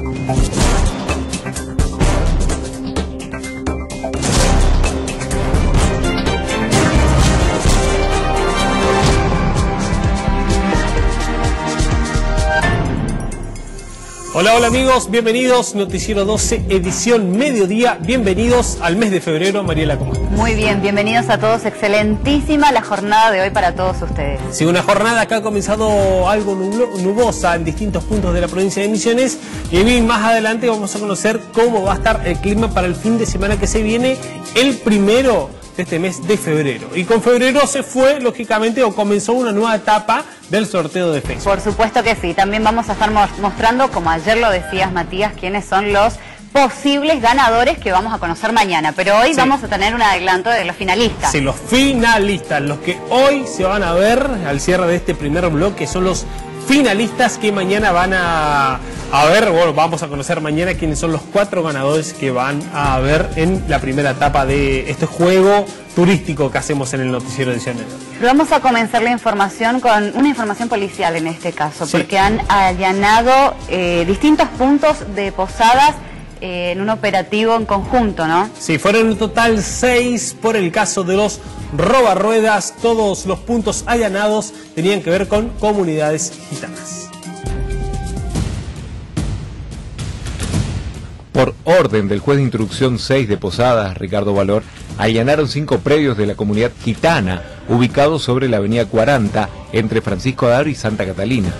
Música Hola, hola amigos, bienvenidos, Noticiero 12, edición mediodía, bienvenidos al mes de febrero, Mariela, ¿cómo estás? Muy bien, bienvenidos a todos, excelentísima la jornada de hoy para todos ustedes. Sí, una jornada que ha comenzado algo nubosa en distintos puntos de la provincia de Misiones. Y bien más adelante vamos a conocer cómo va a estar el clima para el fin de semana que se viene, el primero este mes de febrero. Y con febrero se fue, lógicamente, o comenzó una nueva etapa del sorteo de Facebook. Por supuesto que sí. También vamos a estar mostrando, como ayer lo decías, Matías, quiénes son los posibles ganadores que vamos a conocer mañana. Pero hoy vamos a tener un adelanto de los finalistas. Sí, los finalistas, los que hoy se van a ver al cierre de este primer bloque son los finalistas que mañana van a, ver, bueno, vamos a conocer mañana quiénes son los cuatro ganadores que van a ver en la primera etapa de este juego turístico que hacemos en el noticiero de Ciudad Vamos a comenzar la información con una información policial en este caso, porque han allanado eh, distintos puntos de posadas eh, en un operativo en conjunto, ¿no? Sí, fueron en total seis por el caso de los robarruedas. Todos los puntos allanados tenían que ver con comunidades gitanas. Por orden del juez de instrucción 6 de Posadas, Ricardo Valor, allanaron cinco predios de la comunidad gitana ubicados sobre la avenida 40 entre Francisco Adaro y Santa Catalina,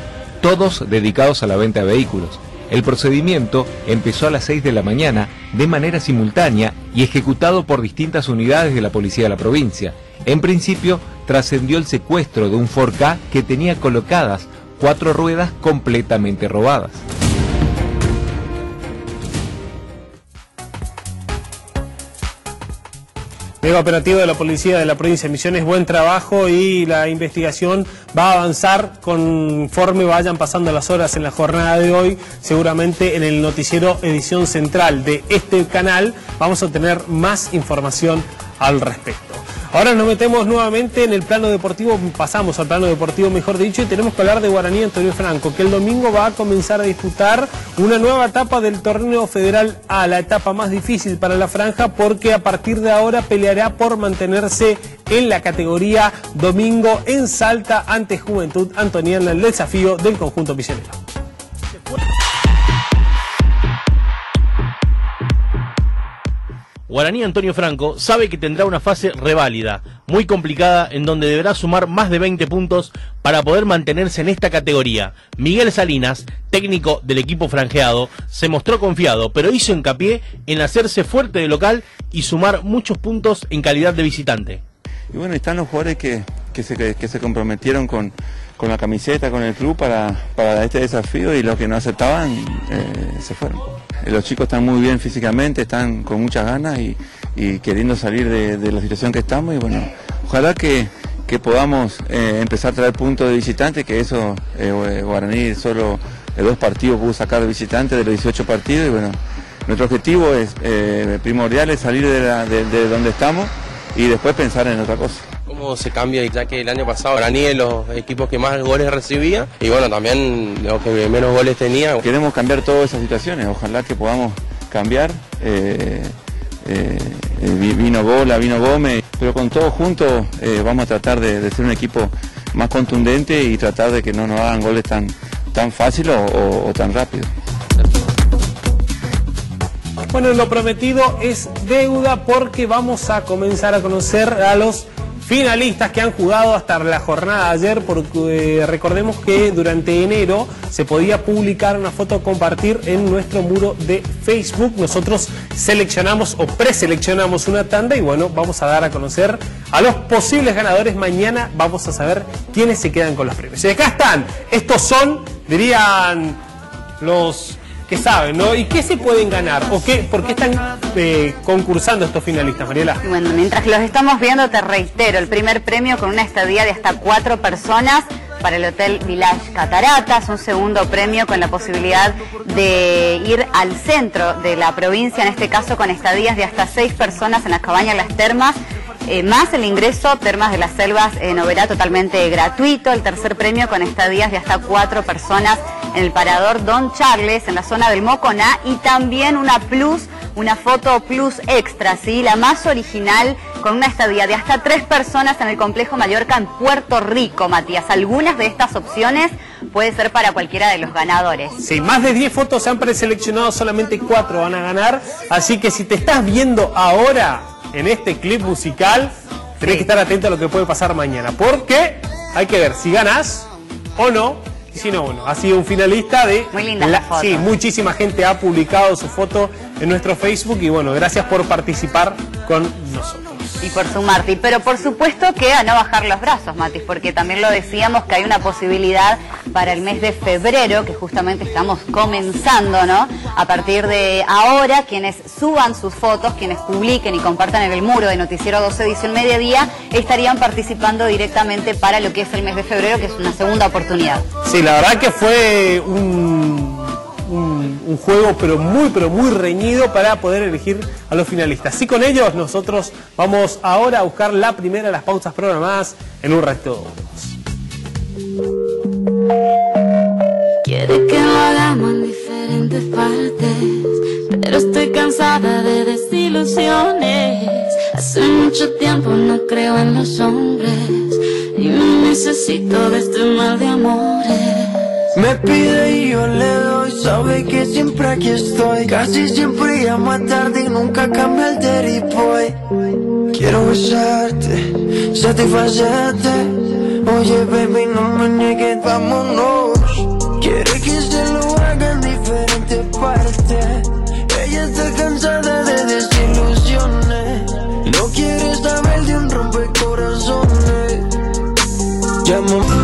todos dedicados a la venta de vehículos. El procedimiento empezó a las 6 de la mañana de manera simultánea y ejecutado por distintas unidades de la policía de la provincia. En principio, trascendió el secuestro de un Ford K que tenía colocadas cuatro ruedas completamente robadas. Mega operativo de la Policía de la Provincia de Misiones, buen trabajo y la investigación va a avanzar conforme vayan pasando las horas en la jornada de hoy. Seguramente en el noticiero edición central de este canal vamos a tener más información al respecto. Ahora nos metemos nuevamente en el plano deportivo, pasamos al plano deportivo mejor dicho, y tenemos que hablar de Guaraní Antonio Franco, que el domingo va a comenzar a disputar una nueva etapa del torneo federal A, la etapa más difícil para la franja, porque a partir de ahora peleará por mantenerse en la categoría domingo en Salta ante Juventud Antoniana, el desafío del conjunto misionero. Guaraní Antonio Franco sabe que tendrá una fase reválida, muy complicada, en donde deberá sumar más de 20 puntos para poder mantenerse en esta categoría. Miguel Salinas, técnico del equipo franjeado, se mostró confiado, pero hizo hincapié en hacerse fuerte de local y sumar muchos puntos en calidad de visitante. Y bueno, están los jugadores que, se, comprometieron con, la camiseta, con el club para, este desafío y los que no aceptaban eh, se fueron. Eh, los chicos están muy bien físicamente, están con muchas ganas y, queriendo salir de, la situación que estamos y bueno, ojalá que, podamos eh, empezar a traer puntos de visitantes, que eso Guaraní solo dos partidos pudo sacar de visitantes de los 18 partidos y bueno, nuestro objetivo es primordial es salir de donde estamos y después pensar en otra cosa cómo se cambia, ya que el año pasado Guaraní es los equipos que más goles recibía y bueno, también los que menos goles tenía. Queremos cambiar todas esas situaciones, ojalá que podamos cambiar. Eh, eh, vino Bola, vino Gómez, pero con todo juntos eh, vamos a tratar de, ser un equipo más contundente y tratar de que no nos hagan goles tan, tan fácil o tan rápido. Bueno, lo prometido es deuda porque vamos a comenzar a conocer a los finalistas que han jugado hasta la jornada de ayer, porque eh, recordemos que durante enero se podía publicar una foto compartir en nuestro muro de Facebook. Nosotros seleccionamos o preseleccionamos una tanda y bueno, vamos a dar a conocer a los posibles ganadores. Mañana vamos a saber quiénes se quedan con los premios. Y acá están, estos son, dirían los que saben, ¿no? ¿Y qué se pueden ganar? ¿O qué, por qué están eh, concursando estos finalistas, Mariela? Bueno, mientras los estamos viendo, te reitero, el primer premio con una estadía de hasta cuatro personas para el Hotel Village Cataratas, un segundo premio con la posibilidad de ir al centro de la provincia, en este caso con estadías de hasta seis personas en las cabañas Las Termas, eh, más el ingreso Termas de las Selvas en Oberá totalmente gratuito, el tercer premio con estadías de hasta cuatro personas en el parador Don Charles, en la zona del Moconá, y también una plus, una foto plus extra, ¿sí? la más original, con una estadía de hasta tres personas en el complejo Mallorca en Puerto Rico, Matías. Algunas de estas opciones puede ser para cualquiera de los ganadores. Sí, más de 10 fotos se han preseleccionado, solamente 4 van a ganar. Así que si te estás viendo ahora en este clip musical, tenés que estar atento a lo que puede pasar mañana. Porque hay que ver si ganas o no. Y si no, bueno, ha sido un finalista de... Muy linda la foto. Sí, muchísima gente ha publicado su foto en nuestro Facebook y bueno, gracias por participar con nosotros. Y por sumarte. Pero por supuesto que a no bajar los brazos, Matis, porque también lo decíamos que hay una posibilidad para el mes de febrero, que justamente estamos comenzando, ¿no? A partir de ahora, quienes suban sus fotos, quienes publiquen y compartan en el muro de Noticiero 12 Edición Mediodía, estarían participando directamente para lo que es el mes de febrero, que es una segunda oportunidad. Sí, la verdad que fue un, un- juego pero muy pero muy reñido para poder elegir a los finalistas. Y con ellos nosotros vamos ahora a buscar la primera de las pausas programadas en un resto. Quiere que lo hagamos en diferentes partes, pero estoy cansada de desilusiones. Hace mucho tiempo no creo en los hombres y necesito de este mal de amores. Me pide y yo le doy, sabe que siempre aquí estoy. Casi siempre llama tarde y nunca cambia el boy. Quiero besarte, satisfacerte. Oye, baby, no me niegues, vámonos. Quiere que se lo haga en diferentes partes. Ella está cansada de desilusiones. No quiere saber de un rompecorazones. Llamo.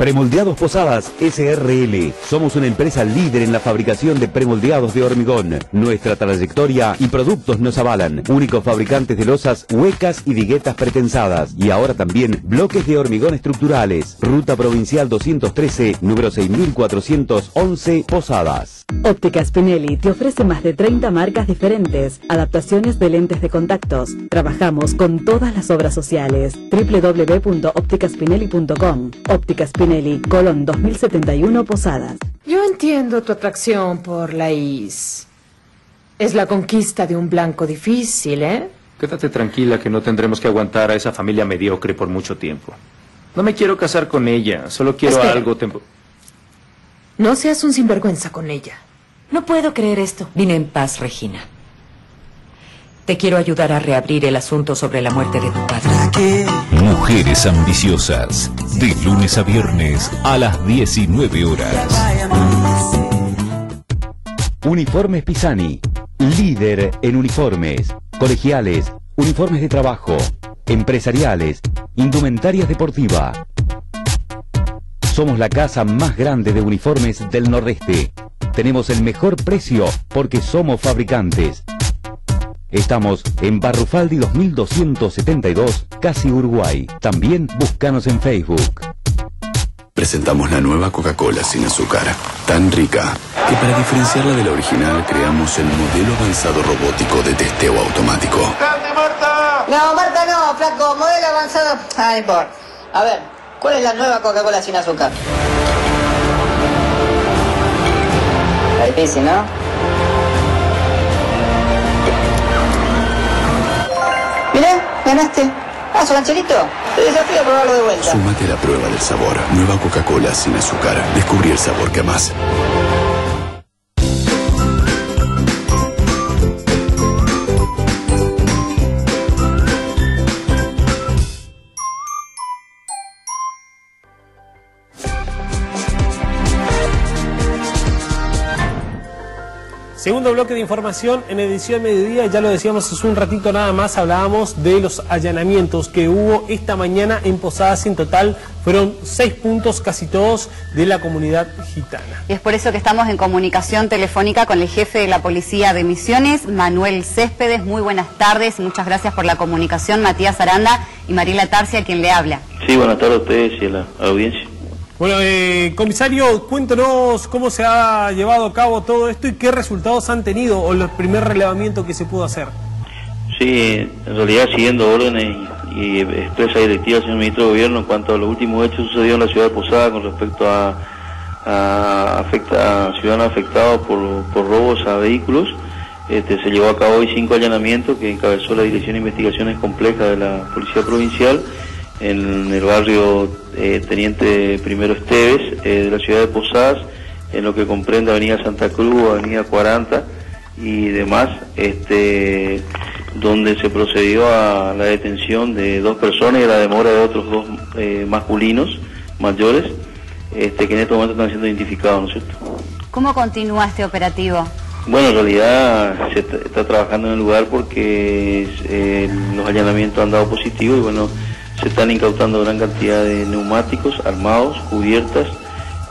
Premoldeados Posadas SRL. Somos una empresa líder en la fabricación de premoldeados de hormigón. Nuestra trayectoria y productos nos avalan. Únicos fabricantes de losas huecas y viguetas pretensadas. Y ahora también bloques de hormigón estructurales. Ruta Provincial 213, número 6411, Posadas. Óptica Spinelli te ofrece más de 30 marcas diferentes, adaptaciones de lentes de contactos. Trabajamos con todas las obras sociales. www.opticaspinelli.com Óptica Spinelli, Colón 2071 Posadas. Yo entiendo tu atracción por la is. Es la conquista de un blanco difícil, ¿eh? Quédate tranquila que no tendremos que aguantar a esa familia mediocre por mucho tiempo. No me quiero casar con ella, solo quiero Espera. algo tempo- No seas un sinvergüenza con ella. No puedo creer esto. Vine en paz, Regina. Te quiero ayudar a reabrir el asunto sobre la muerte de tu padre. Mujeres ambiciosas. De lunes a viernes a las 19 horas. Uniformes Pisani. Líder en uniformes. Colegiales. Uniformes de trabajo. Empresariales. Indumentarias deportiva. Somos la casa más grande de uniformes del Nordeste. Tenemos el mejor precio porque somos fabricantes. Estamos en Barrufaldi 2272, casi Uruguay. También búscanos en Facebook. Presentamos la nueva Coca-Cola sin azúcar, tan rica que para diferenciarla de la original creamos el modelo avanzado robótico de testeo automático. No, Marta, no, flaco, modelo avanzado. Ah, no importa. A ver, ¿cuál es la nueva Coca-Cola sin azúcar? Está difícil, ¿no? Mirá, ganaste. Ah, su gancherito. Te desafío a probarlo de vuelta. Súmate la prueba del sabor. Nueva Coca-Cola sin azúcar. Descubrí el sabor que más. Segundo bloque de información en edición mediodía, ya lo decíamos hace un ratito nada más, hablábamos de los allanamientos que hubo esta mañana en Posadas, en total fueron seis puntos, casi todos de la comunidad gitana. Y es por eso que estamos en comunicación telefónica con el jefe de la Policía de Misiones, Manuel Céspedes. Muy buenas tardes y muchas gracias por la comunicación, Matías Aranda y Mariela Tarcia, quien le habla. Sí, buenas tardes a ustedes y a la, a la audiencia. Bueno, eh, comisario, cuéntanos cómo se ha llevado a cabo todo esto y qué resultados han tenido o el primer relevamiento que se pudo hacer. Sí, en realidad siguiendo órdenes y, y expresa directiva del señor ministro de Gobierno en cuanto a los últimos hechos sucedidos en la ciudad de Posada con respecto a, a, afecta, a ciudadanos afectados por, por robos a vehículos. Este, se llevó a cabo hoy cinco allanamientos que encabezó la Dirección de Investigaciones Complejas de la Policía Provincial en el barrio eh, Teniente Primero Esteves eh, de la ciudad de Posadas, en lo que comprende Avenida Santa Cruz, Avenida 40 y demás, este, donde se procedió a la detención de dos personas y a la demora de otros dos eh, masculinos mayores, este, que en este momento están siendo identificados, ¿no es cierto? ¿Cómo continúa este operativo? Bueno, en realidad se está, trabajando en el lugar porque eh, los allanamientos han dado positivo y bueno, se están incautando gran cantidad de neumáticos armados, cubiertas,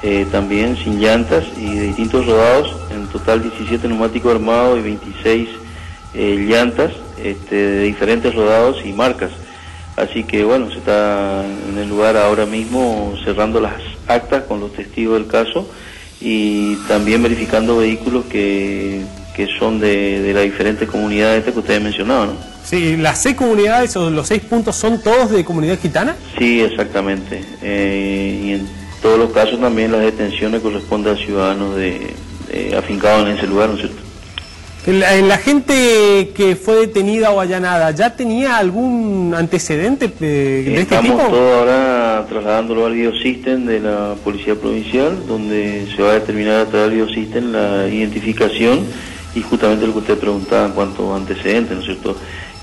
eh, también sin llantas y de distintos rodados, en total 17 neumáticos armados y 26 eh, llantas este, de diferentes rodados y marcas. Así que bueno, se está en el lugar ahora mismo cerrando las actas con los testigos del caso y también verificando vehículos que, que son de, de las diferentes comunidades que ustedes mencionaban. Sí, ¿las seis comunidades o los seis puntos son todos de comunidad gitana? Sí, exactamente. Eh, y en todos los casos también las detenciones corresponden a ciudadanos de, de afincados en ese lugar, ¿no es cierto? ¿La, la gente que fue detenida o allanada ya tenía algún antecedente de, de este Estamos tipo? todos ahora trasladándolo al Biosystem de la Policía Provincial, donde se va a determinar a través del Biosystem la identificación y justamente lo que usted preguntaba en cuanto a antecedentes, ¿no es cierto?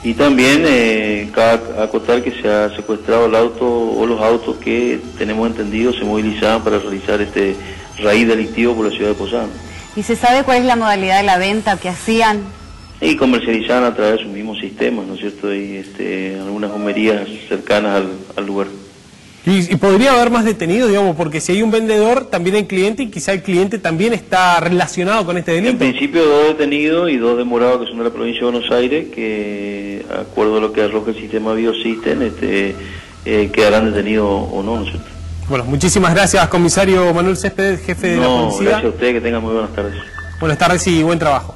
Y también eh, cabe acotar que se ha secuestrado el auto o los autos que tenemos entendido se movilizaban para realizar este raíz delictivo por la ciudad de Posada. ¿Y se sabe cuál es la modalidad de la venta que hacían? Y comercializaban a través de sus mismos sistemas, ¿no es cierto? Y este, algunas homerías cercanas al, al lugar. Y, y podría haber más detenidos, digamos, porque si hay un vendedor, también hay cliente y quizá el cliente también está relacionado con este En delito. principio dos detenidos y dos demorados que son de la provincia de Buenos Aires, que de acuerdo a lo que arroja el sistema Biosystem, este, eh, quedarán detenidos o no, ¿no es cierto? Bueno, muchísimas gracias, comisario Manuel Céspedes, jefe de la policía. gracias a ustedes, que tengan muy buenas tardes. Buenas tardes y buen trabajo.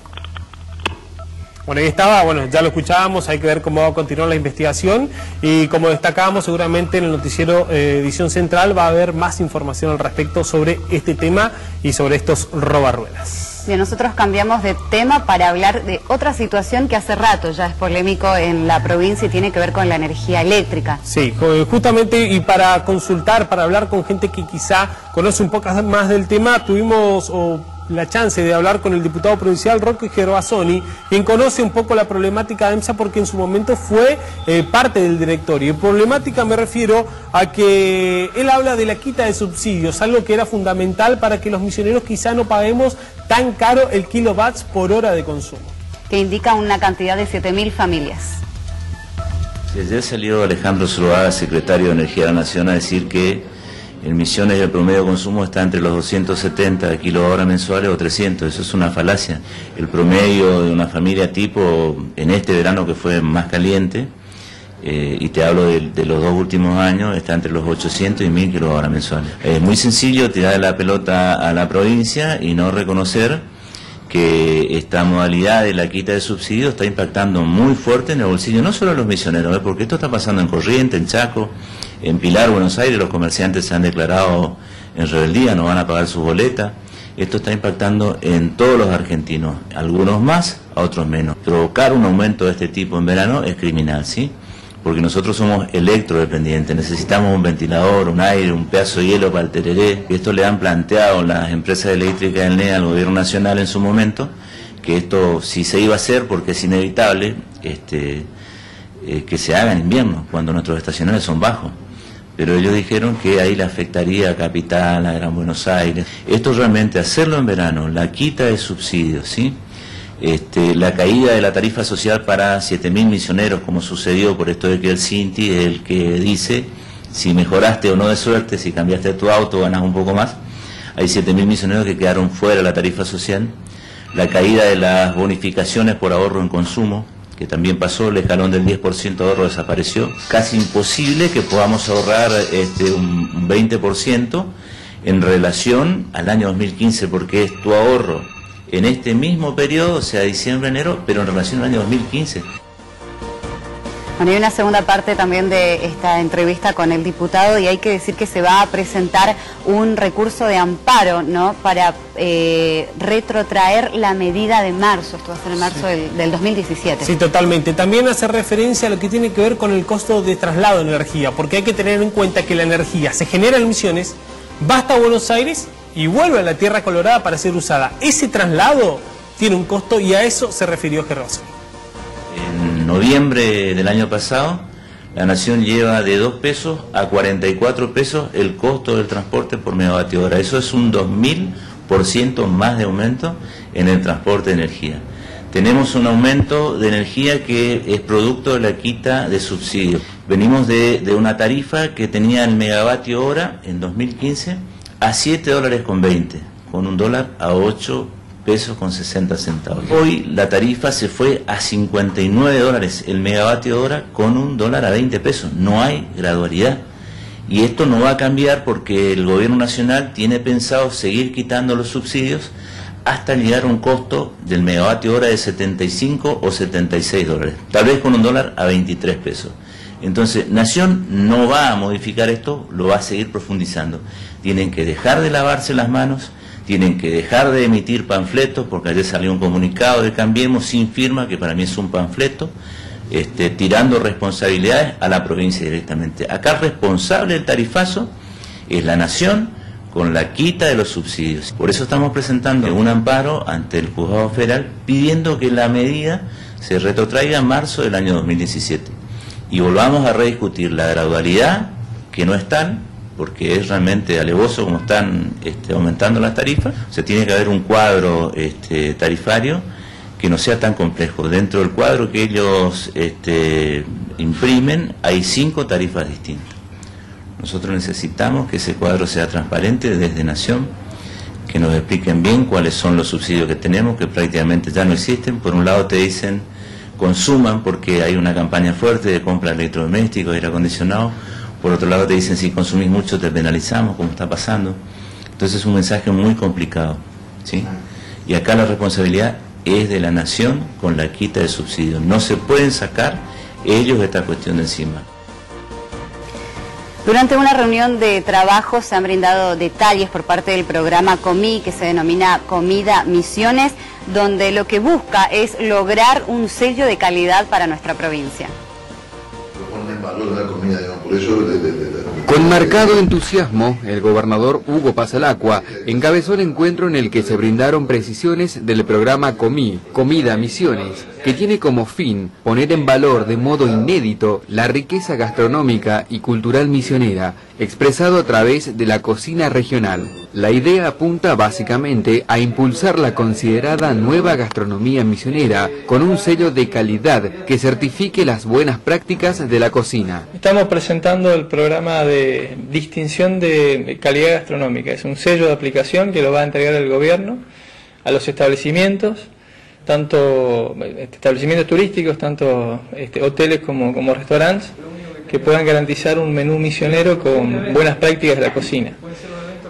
Bueno, ahí estaba, bueno, ya lo escuchábamos, hay que ver cómo va a continuar la investigación y como destacábamos seguramente en el noticiero eh, Edición Central va a haber más información al respecto sobre este tema y sobre estos robarruedas. Bien, nosotros cambiamos de tema para hablar de otra situación que hace rato ya es polémico en la provincia y tiene que ver con la energía eléctrica. Sí, jo- justamente y para consultar, para hablar con gente que quizá conoce un poco más del tema, tuvimos o, la chance de hablar con el diputado provincial Roque Gervasoni, quien conoce un poco la problemática de EMSA porque en su momento fue eh, parte del directorio. Y problemática me refiero a que él habla de la quita de subsidios, algo que era fundamental para que los misioneros quizá no paguemos tan caro el kilowatts por hora de consumo. que indica una cantidad de 7.000 familias. Y ayer salió Alejandro Zuluaga, secretario de Energía de la Nación, a decir que en Misiones el promedio de consumo está entre los 270 kilowatt mensuales o 300. Eso es una falacia. El promedio de una familia tipo, en este verano que fue más caliente, eh, y te hablo de, de los dos últimos años, está entre los 800 y 1000 kilowatt mensuales. Es muy sencillo tirar la pelota a la provincia y no reconocer que esta modalidad de la quita de subsidios está impactando muy fuerte en el bolsillo, no solo de los misioneros, ¿eh? porque esto está pasando en Corriente, en Chaco, en Pilar, Buenos Aires, los comerciantes se han declarado en rebeldía, no van a pagar sus boletas. Esto está impactando en todos los argentinos, algunos más, a otros menos. Provocar un aumento de este tipo en verano es criminal, ¿sí? Porque nosotros somos electrodependientes, necesitamos un ventilador, un aire, un pedazo de hielo para el tereré. Esto le han planteado las empresas eléctricas del NEA al gobierno nacional en su momento, que esto si se iba a hacer, porque es inevitable, este, eh, que se haga en invierno, cuando nuestros estacionales son bajos. Pero ellos dijeron que ahí le afectaría a Capital, a Gran Buenos Aires. Esto realmente, hacerlo en verano, la quita de subsidios, ¿sí? Este, la caída de la tarifa social para 7.000 misioneros, como sucedió por esto de que el Cinti es el que dice si mejoraste o no de suerte, si cambiaste tu auto, ganas un poco más. Hay 7.000 misioneros que quedaron fuera de la tarifa social. La caída de las bonificaciones por ahorro en consumo, que también pasó, el escalón del 10% de ahorro desapareció. Casi imposible que podamos ahorrar este, un un 20% en relación al año 2015, porque es tu ahorro en este mismo periodo, o sea, diciembre, enero, pero en relación al año 2015. Bueno, hay una segunda parte también de esta entrevista con el diputado y hay que decir que se va a presentar un recurso de amparo, ¿no? Para eh, retrotraer la medida de marzo, esto va a ser en marzo del, del 2017. Sí, totalmente. También hace referencia a lo que tiene que ver con el costo de traslado de energía, porque hay que tener en cuenta que la energía se genera en Misiones, va hasta Buenos Aires y vuelve a la Tierra Colorada para ser usada. Ese traslado tiene un costo y a eso se refirió Gerroso. En noviembre del año pasado, la Nación lleva de 2 pesos a 44 pesos el costo del transporte por megavatio hora. Eso es un 2.000% más de aumento en el transporte de energía. Tenemos un aumento de energía que es producto de la quita de subsidios. Venimos de, de una tarifa que tenía el megavatio hora en 2015 a 7 dólares con 20, con un dólar a 8 pesos con 60 centavos. Hoy la tarifa se fue a 59 dólares el megavatio hora con un dólar a 20 pesos. No hay gradualidad. Y esto no va a cambiar porque el gobierno nacional tiene pensado seguir quitando los subsidios hasta llegar a un costo del megavatio hora de 75 o 76 dólares, tal vez con un dólar a 23 pesos. Entonces, Nación no va a modificar esto, lo va a seguir profundizando. Tienen que dejar de lavarse las manos, tienen que dejar de emitir panfletos, porque ayer salió un comunicado de Cambiemos sin firma, que para mí es un panfleto, este, tirando responsabilidades a la provincia directamente. Acá responsable del tarifazo es la Nación con la quita de los subsidios. Por eso estamos presentando un amparo ante el juzgado federal pidiendo que la medida se retrotraiga a marzo del año 2017 y volvamos a rediscutir la gradualidad, que no es porque es realmente alevoso como están este, aumentando las tarifas. O sea, tiene que haber un cuadro este, tarifario que no sea tan complejo. Dentro del cuadro que ellos este, imprimen hay cinco tarifas distintas. Nosotros necesitamos que ese cuadro sea transparente desde Nación, que nos expliquen bien cuáles son los subsidios que tenemos, que prácticamente ya no existen. Por un lado te dicen consuman porque hay una campaña fuerte de compra de electrodomésticos, aire acondicionado. Por otro lado te dicen si consumís mucho te penalizamos, como está pasando. Entonces es un mensaje muy complicado. ¿sí? Y acá la responsabilidad es de la nación con la quita de subsidios. No se pueden sacar ellos esta cuestión de encima. Durante una reunión de trabajo se han brindado detalles por parte del programa COMI, que se denomina Comida Misiones, donde lo que busca es lograr un sello de calidad para nuestra provincia. Reşo öyle dediler. Con marcado entusiasmo, el gobernador Hugo Pasalacua encabezó el encuentro en el que se brindaron precisiones del programa COMI, Comida Misiones, que tiene como fin poner en valor de modo inédito la riqueza gastronómica y cultural misionera, expresado a través de la cocina regional. La idea apunta básicamente a impulsar la considerada nueva gastronomía misionera con un sello de calidad que certifique las buenas prácticas de la cocina. Estamos presentando el programa de distinción de calidad gastronómica. Es un sello de aplicación que lo va a entregar el gobierno a los establecimientos, tanto este, establecimientos turísticos, tanto este, hoteles como, restaurantes, que puedan garantizar un menú misionero con buenas prácticas de la cocina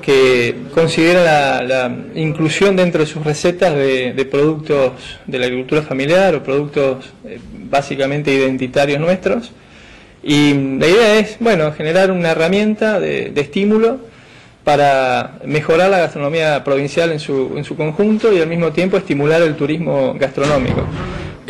que considera la, inclusión dentro de sus recetas de, de, productos de la agricultura familiar o productos eh, básicamente identitarios nuestros. Y la idea es, bueno, generar una herramienta de, estímulo para mejorar la gastronomía provincial en su, en su conjunto y al mismo tiempo estimular el turismo gastronómico.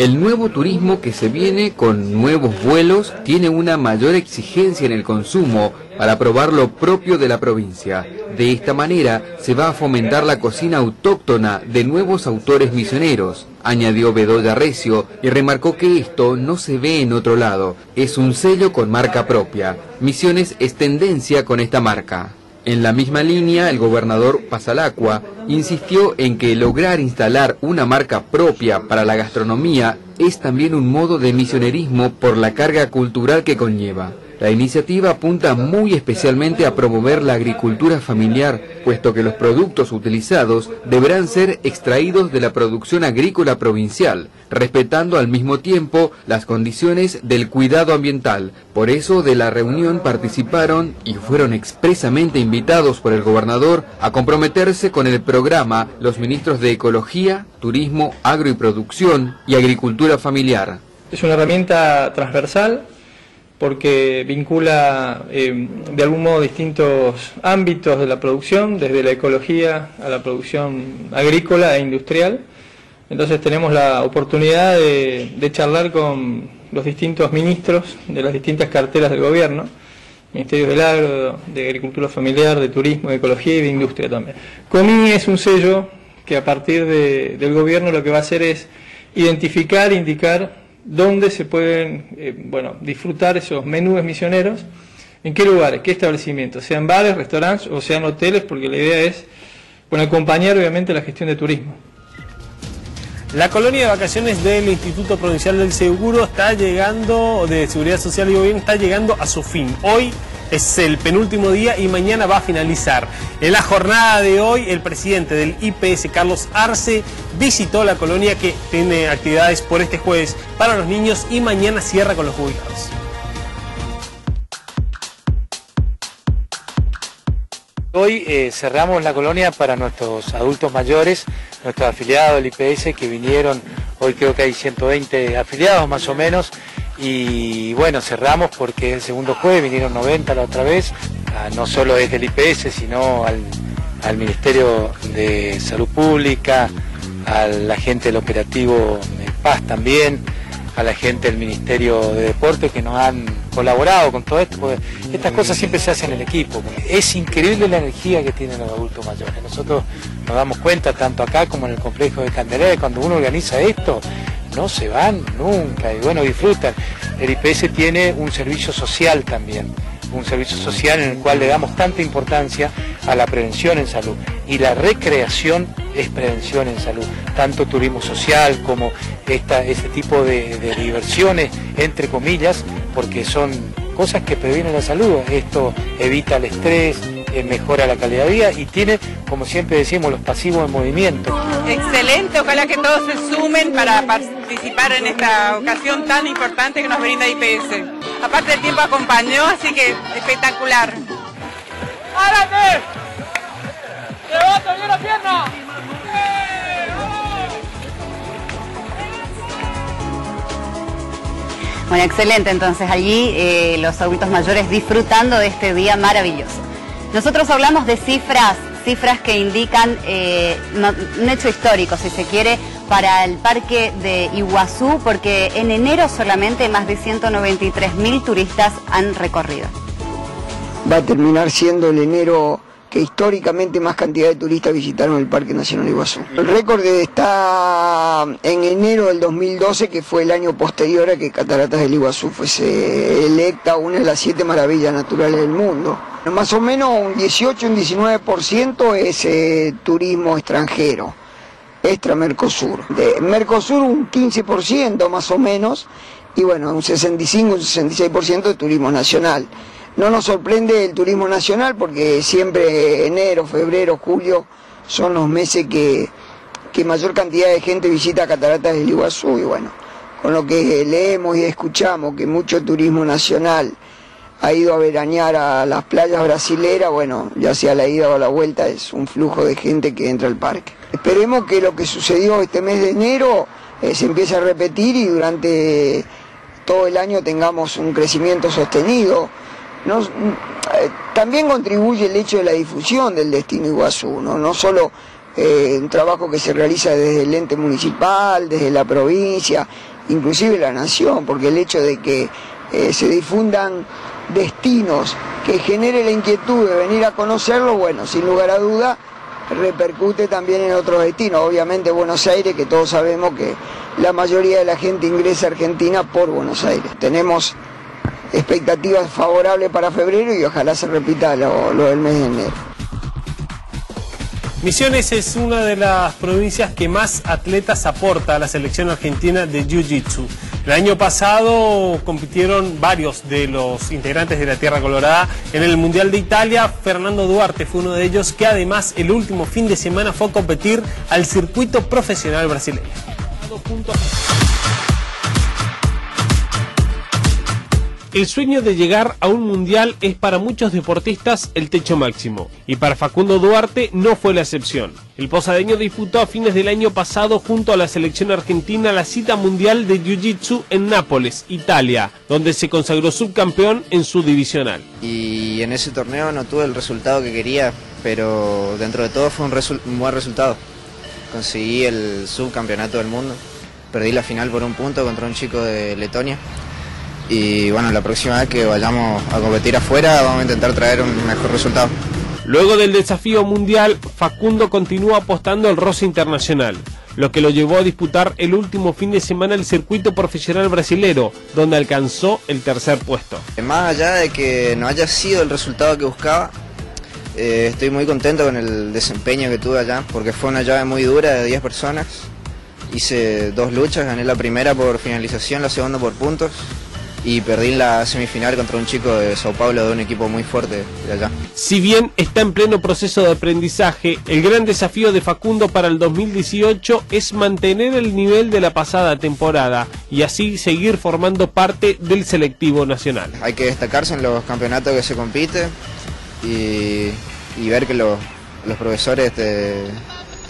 El nuevo turismo que se viene con nuevos vuelos tiene una mayor exigencia en el consumo para probar lo propio de la provincia. De esta manera se va a fomentar la cocina autóctona de nuevos autores misioneros, añadió Bedoya Recio y remarcó que esto no se ve en otro lado, es un sello con marca propia. Misiones es tendencia con esta marca. En la misma línea, el gobernador Pasalacua insistió en que lograr instalar una marca propia para la gastronomía es también un modo de misionerismo por la carga cultural que conlleva. La iniciativa apunta muy especialmente a promover la agricultura familiar, puesto que los productos utilizados deberán ser extraídos de la producción agrícola provincial, respetando al mismo tiempo las condiciones del cuidado ambiental. Por eso de la reunión participaron y fueron expresamente invitados por el gobernador a comprometerse con el programa los ministros de Ecología, Turismo, Agro y Producción y Agricultura Familiar. Es una herramienta transversal porque vincula eh, de algún modo distintos ámbitos de la producción, desde la ecología a la producción agrícola e industrial. Entonces tenemos la oportunidad de, de charlar con los distintos ministros de las distintas carteras del gobierno, Ministerios del Agro, de Agricultura Familiar, de Turismo, de Ecología y de Industria también. COMI es un sello que a partir de- del gobierno lo que va a hacer es identificar, indicar dónde se pueden eh, bueno, disfrutar esos menús misioneros, en qué lugares, qué establecimientos, sean bares, restaurantes o sean hoteles, porque la idea es bueno, acompañar obviamente la gestión de turismo. La colonia de vacaciones del Instituto Provincial del Seguro está llegando, de Seguridad Social y Gobierno, está llegando a su fin. Hoy es el penúltimo día y mañana va a finalizar. En la jornada de hoy, el presidente del IPS, Carlos Arce, visitó la colonia que tiene actividades por este jueves para los niños y mañana cierra con los jubilados. Hoy eh, cerramos la colonia para nuestros adultos mayores, nuestros afiliados del IPS que vinieron, hoy creo que hay 120 afiliados más o menos, y bueno, cerramos porque el segundo jueves vinieron 90 la otra vez, ah, no solo desde el IPS, sino al, al Ministerio de Salud Pública, a la gente del operativo de Paz también, a la gente del Ministerio de Deporte que nos han colaborado con todo esto, porque estas cosas siempre se hacen en equipo. Es increíble la energía que tienen los adultos mayores. Nosotros nos damos cuenta, tanto acá como en el complejo de Candelera, cuando uno organiza esto, no se van nunca y bueno, disfrutan. El IPS tiene un servicio social también, un servicio social en el cual le damos tanta importancia a la prevención en salud. Y la recreación es prevención en salud, tanto turismo social como esta, ese tipo de, de diversiones, entre comillas, porque son cosas que previenen la salud. Esto evita el estrés, eh, mejora la calidad de vida y tiene, como siempre decimos, los pasivos en movimiento. Excelente, ojalá que todos se sumen para participar en esta ocasión tan importante que nos brinda IPS. Aparte el tiempo acompañó, así que espectacular. ¡Adelante! ¡Levanta bien la pierna! Bueno, excelente. Entonces allí eh, los adultos mayores disfrutando de este día maravilloso. Nosotros hablamos de cifras, cifras que indican eh, un hecho histórico, si se quiere, para el parque de Iguazú, porque en enero solamente más de 193 mil turistas han recorrido. va a terminar siendo el enero que históricamente más cantidad de turistas visitaron el Parque Nacional Iguazú. El récord está en enero del 2012, que fue el año posterior a que Cataratas del Iguazú fuese electa una de las siete maravillas naturales del mundo. Más o menos un 18, un 19% es eh, turismo extranjero, extra Mercosur. De Mercosur un 15% más o menos, y bueno, un 65, un 66% de turismo nacional. No nos sorprende el turismo nacional porque siempre enero, febrero, julio son los meses que, mayor cantidad de gente visita Cataratas del Iguazú y bueno, con lo que leemos y escuchamos que mucho turismo nacional ha ido a veranear a las playas brasileras, bueno, ya sea la ida o la vuelta es un flujo de gente que entra al parque. Esperemos que lo que sucedió este mes de enero eh, se empiece a repetir y durante todo el año tengamos un crecimiento sostenido. Eh, también contribuye el hecho de la difusión del destino Iguazú, no, no solo eh, un trabajo que se realiza desde el ente municipal, desde la provincia, inclusive la nación, porque el hecho de que eh, se difundan destinos que genere la inquietud de venir a conocerlo, bueno, sin lugar a duda, repercute también en otros destinos. Obviamente Buenos Aires, que todos sabemos que la mayoría de la gente ingresa a Argentina por Buenos Aires. Tenemos expectativas favorables para febrero y ojalá se repita lo, del mes de enero. Misiones es una de las provincias que más atletas aporta a la selección argentina de Jiu-Jitsu. El año pasado compitieron varios de los integrantes de la Tierra Colorada en el Mundial de Italia. Fernando Duarte fue uno de ellos que además el último fin de semana fue a competir al circuito profesional brasileño. El sueño de llegar a un mundial es para muchos deportistas el techo máximo, y para Facundo Duarte no fue la excepción. El posadeño disputó a fines del año pasado junto a la selección argentina la cita mundial de Jiu-Jitsu en Nápoles, Italia, donde se consagró subcampeón en su divisional. Y en ese torneo no tuve el resultado que quería, pero dentro de todo fue un, un buen resultado. Conseguí el subcampeonato del mundo, perdí la final por un punto contra un chico de Letonia y bueno, la próxima vez que vayamos a competir afuera vamos a intentar traer un mejor resultado. Luego del desafío mundial, Facundo continúa apostando al roce internacional, lo que lo llevó a disputar el último fin de semana el circuito profesional brasilero, donde alcanzó el tercer puesto. Más allá de que no haya sido el resultado que buscaba, eh, estoy muy contento con el desempeño que tuve allá, porque fue una llave muy dura de 10 personas. Hice dos luchas, gané la primera por finalización, la segunda por puntos y perdí la semifinal contra un chico de Sao Paulo de un equipo muy fuerte de allá. Si bien está en pleno proceso de aprendizaje, el gran desafío de Facundo para el 2018 es mantener el nivel de la pasada temporada y así seguir formando parte del selectivo nacional. Hay que destacarse en los campeonatos que se compite y, ver que los, profesores te,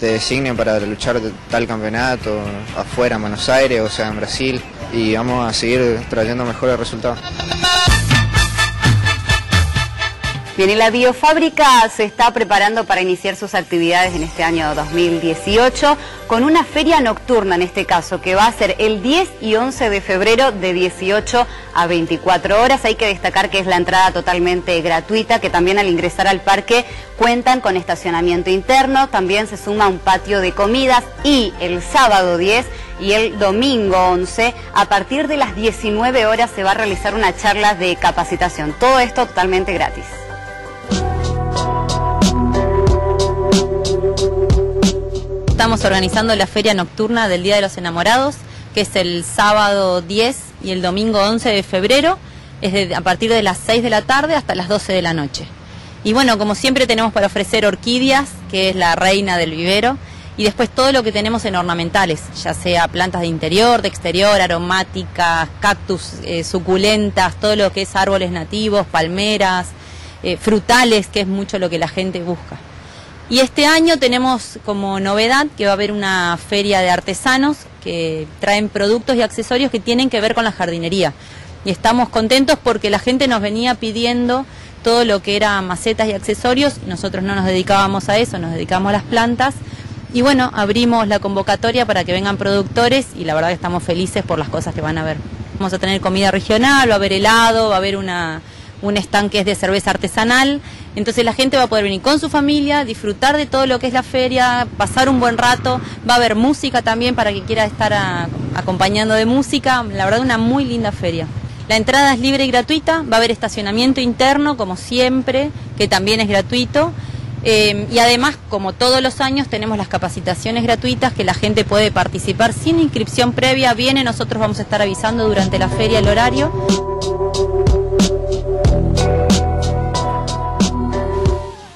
te designen para luchar tal campeonato afuera en Buenos Aires, o sea, en Brasil y vamos a seguir trayendo mejores resultados. Bien, y la biofábrica se está preparando para iniciar sus actividades en este año 2018 con una feria nocturna en este caso que va a ser el 10 y 11 de febrero de 18 a 24 horas. Hay que destacar que es la entrada totalmente gratuita, que también al ingresar al parque cuentan con estacionamiento interno, también se suma un patio de comidas y el sábado 10 y el domingo 11 a partir de las 19 horas se va a realizar una charla de capacitación. Todo esto totalmente gratis. Estamos organizando la feria nocturna del Día de los Enamorados, que es el sábado 10 y el domingo 11 de febrero, es a partir de las 6 de la tarde hasta las 12 de la noche. Y bueno, como siempre tenemos para ofrecer orquídeas, que es la reina del vivero, y después todo lo que tenemos en ornamentales, ya sea plantas de interior, de exterior, aromáticas, cactus, eh, suculentas, todo lo que es árboles nativos, palmeras, eh, frutales, que es mucho lo que la gente busca. Y este año tenemos como novedad que va a haber una feria de artesanos que traen productos y accesorios que tienen que ver con la jardinería. Y estamos contentos porque la gente nos venía pidiendo todo lo que era macetas y accesorios. Nosotros no nos dedicábamos a eso, nos dedicamos a las plantas. Y bueno, abrimos la convocatoria para que vengan productores y la verdad que estamos felices por las cosas que van a ver. Vamos a tener comida regional, va a haber helado, va a haber una, un estanque de cerveza artesanal. Entonces la gente va a poder venir con su familia, disfrutar de todo lo que es la feria, pasar un buen rato. Va a haber música también para que quiera estar acompañando de música. La verdad, una muy linda feria. La entrada es libre y gratuita, va a haber estacionamiento interno, como siempre, que también es gratuito. Eh, y además, como todos los años, tenemos las capacitaciones gratuitas que la gente puede participar sin inscripción previa. Viene, nosotros vamos a estar avisando durante la feria el horario.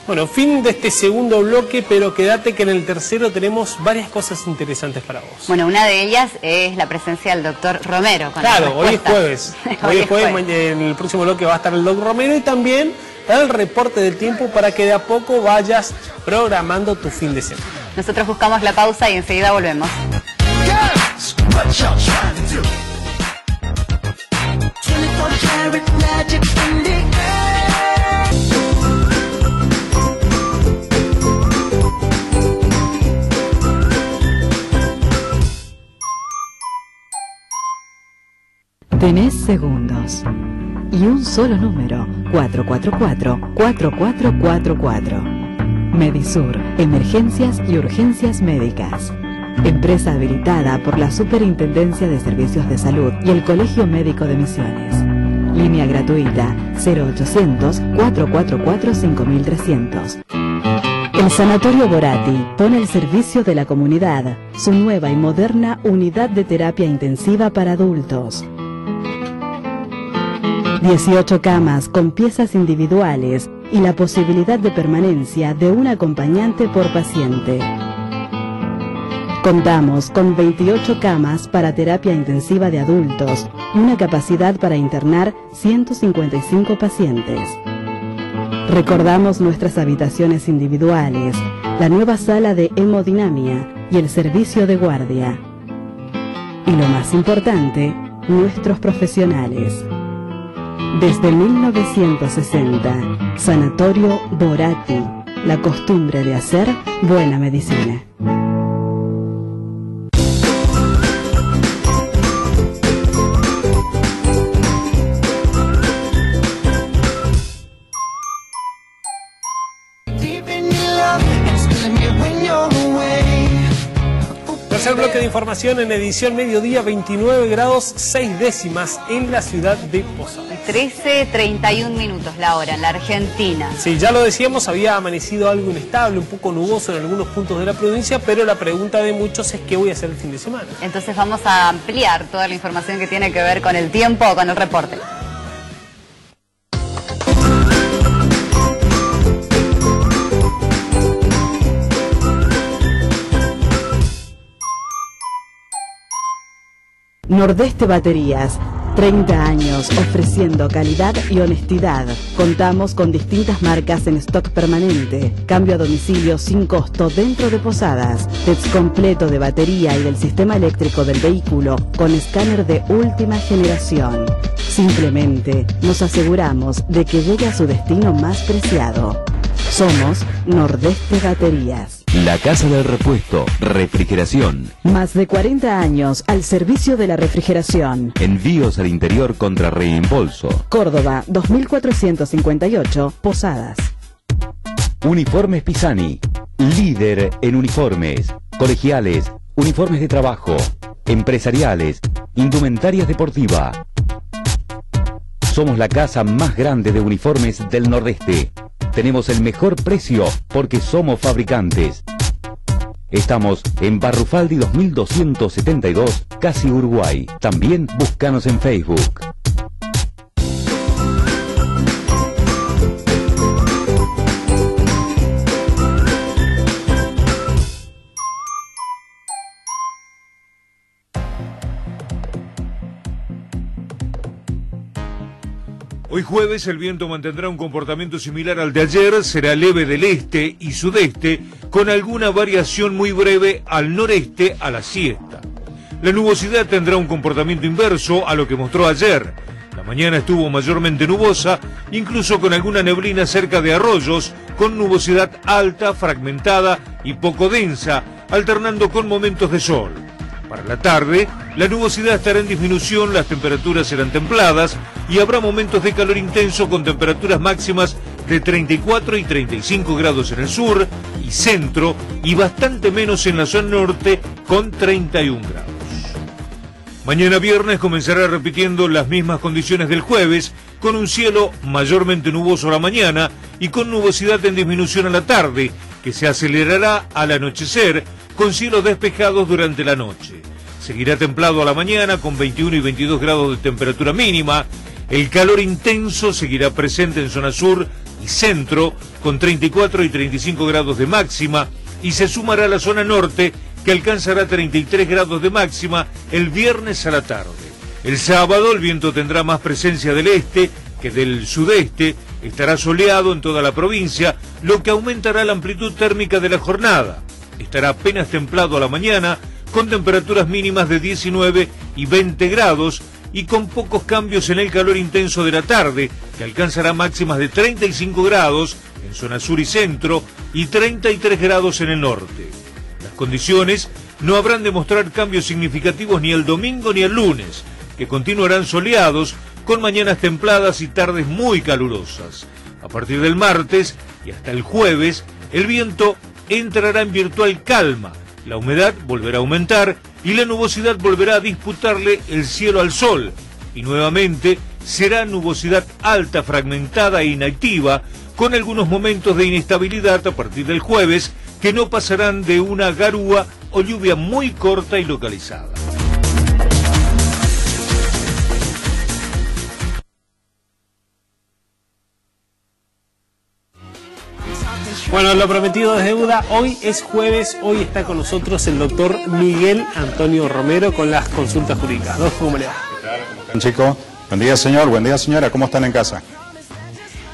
Bueno, fin de este segundo bloque, pero quédate que en el tercero tenemos varias cosas interesantes para vos. Bueno, una de ellas es la presencia del doctor Romero. claro, hoy es jueves. hoy, es jueves, en el próximo bloque va a estar el doctor Romero y también el reporte del tiempo para que de a poco vayas programando tu fin de semana. Nosotros buscamos la pausa y enseguida volvemos. Tenés segundos. Y un solo número, 444-4444. Medisur, Emergencias y Urgencias Médicas. Empresa habilitada por la Superintendencia de Servicios de Salud y el Colegio Médico de Misiones. Línea gratuita 0800-444-5300. El Sanatorio Borati pone al servicio de la comunidad su nueva y moderna unidad de terapia intensiva para adultos 18 camas con piezas individuales y la posibilidad de permanencia de un acompañante por paciente. Contamos con 28 camas para terapia intensiva de adultos y una capacidad para internar 155 pacientes. Recordamos nuestras habitaciones individuales, la nueva sala de hemodinamia y el servicio de guardia. Y lo más importante, nuestros profesionales. Desde 1960, Sanatorio Borati, la costumbre de hacer buena medicina. Información en edición mediodía, 29 grados 6 décimas en la ciudad de Posadas. 13.31 minutos la hora en la Argentina. Sí, ya lo decíamos, había amanecido algo inestable, un poco nuboso en algunos puntos de la provincia, pero la pregunta de muchos es qué voy a hacer el fin de semana. Entonces vamos a ampliar toda la información que tiene que ver con el tiempo o con el reporte. Nordeste Baterías, 30 años ofreciendo calidad y honestidad. Contamos con distintas marcas en stock permanente. Cambio a domicilio sin costo dentro de Posadas. Test completo de batería y del sistema eléctrico del vehículo con escáner de última generación. Simplemente nos aseguramos de que llegue a su destino más preciado. Somos Nordeste Baterías. La Casa del Repuesto, refrigeración. Más de 40 años al servicio de la refrigeración. Envíos al interior contra reembolso. Córdoba 2458, Posadas. Uniformes Pisani. Líder en uniformes. Colegiales. Uniformes de trabajo. Empresariales. Indumentarias deportiva. Somos la casa más grande de uniformes del Nordeste. Tenemos el mejor precio porque somos fabricantes. Estamos en Barrufaldi 2272, Casi Uruguay. También búscanos en Facebook. Hoy jueves el viento mantendrá un comportamiento similar al de ayer, será leve del este y sudeste, con alguna variación muy breve al noreste a la siesta. La nubosidad tendrá un comportamiento inverso a lo que mostró ayer. La mañana estuvo mayormente nubosa, incluso con alguna neblina cerca de arroyos, con nubosidad alta, fragmentada y poco densa, alternando con momentos de sol. Para la tarde, la nubosidad estará en disminución, las temperaturas serán templadas y habrá momentos de calor intenso con temperaturas máximas de 34 y 35 grados en el sur y centro y bastante menos en la zona norte con 31 grados. Mañana viernes comenzará repitiendo las mismas condiciones del jueves, con un cielo mayormente nuboso a la mañana y con nubosidad en disminución a la tarde, que se acelerará al anochecer con cielos despejados durante la noche. Seguirá templado a la mañana con 21 y 22 grados de temperatura mínima. El calor intenso seguirá presente en zona sur y centro con 34 y 35 grados de máxima y se sumará a la zona norte que alcanzará 33 grados de máxima el viernes a la tarde. El sábado el viento tendrá más presencia del este que del sudeste, estará soleado en toda la provincia, lo que aumentará la amplitud térmica de la jornada. Estará apenas templado a la mañana, con temperaturas mínimas de 19 y 20 grados y con pocos cambios en el calor intenso de la tarde, que alcanzará máximas de 35 grados en zona sur y centro y 33 grados en el norte. Las condiciones no habrán de mostrar cambios significativos ni el domingo ni el lunes, que continuarán soleados con mañanas templadas y tardes muy calurosas. A partir del martes y hasta el jueves, el viento entrará en virtual calma, la humedad volverá a aumentar y la nubosidad volverá a disputarle el cielo al sol. Y nuevamente será nubosidad alta, fragmentada e inactiva, con algunos momentos de inestabilidad a partir del jueves que no pasarán de una garúa o lluvia muy corta y localizada. Bueno, lo prometido es deuda. Hoy es jueves, hoy está con nosotros el doctor Miguel Antonio Romero con las consultas jurídicas. Dos, ¿cómo le va? Chico, buen día señor, buen día señora, ¿cómo están en casa?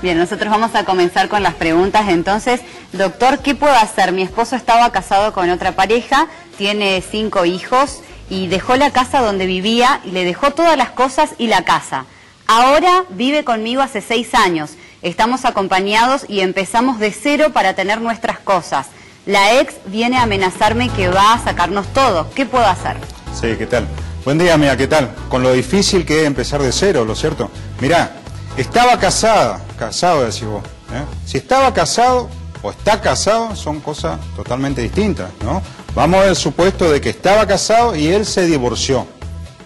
Bien, nosotros vamos a comenzar con las preguntas. Entonces, doctor, ¿qué puedo hacer? Mi esposo estaba casado con otra pareja, tiene cinco hijos y dejó la casa donde vivía y le dejó todas las cosas y la casa. Ahora vive conmigo hace seis años. Estamos acompañados y empezamos de cero para tener nuestras cosas. La ex viene a amenazarme que va a sacarnos todo. ¿Qué puedo hacer? Sí, ¿qué tal? Buen día, mía, ¿qué tal? Con lo difícil que es empezar de cero, ¿lo cierto? Mirá, estaba casada, casado decís vos. ¿eh? Si estaba casado o está casado son cosas totalmente distintas, ¿no? Vamos al supuesto de que estaba casado y él se divorció,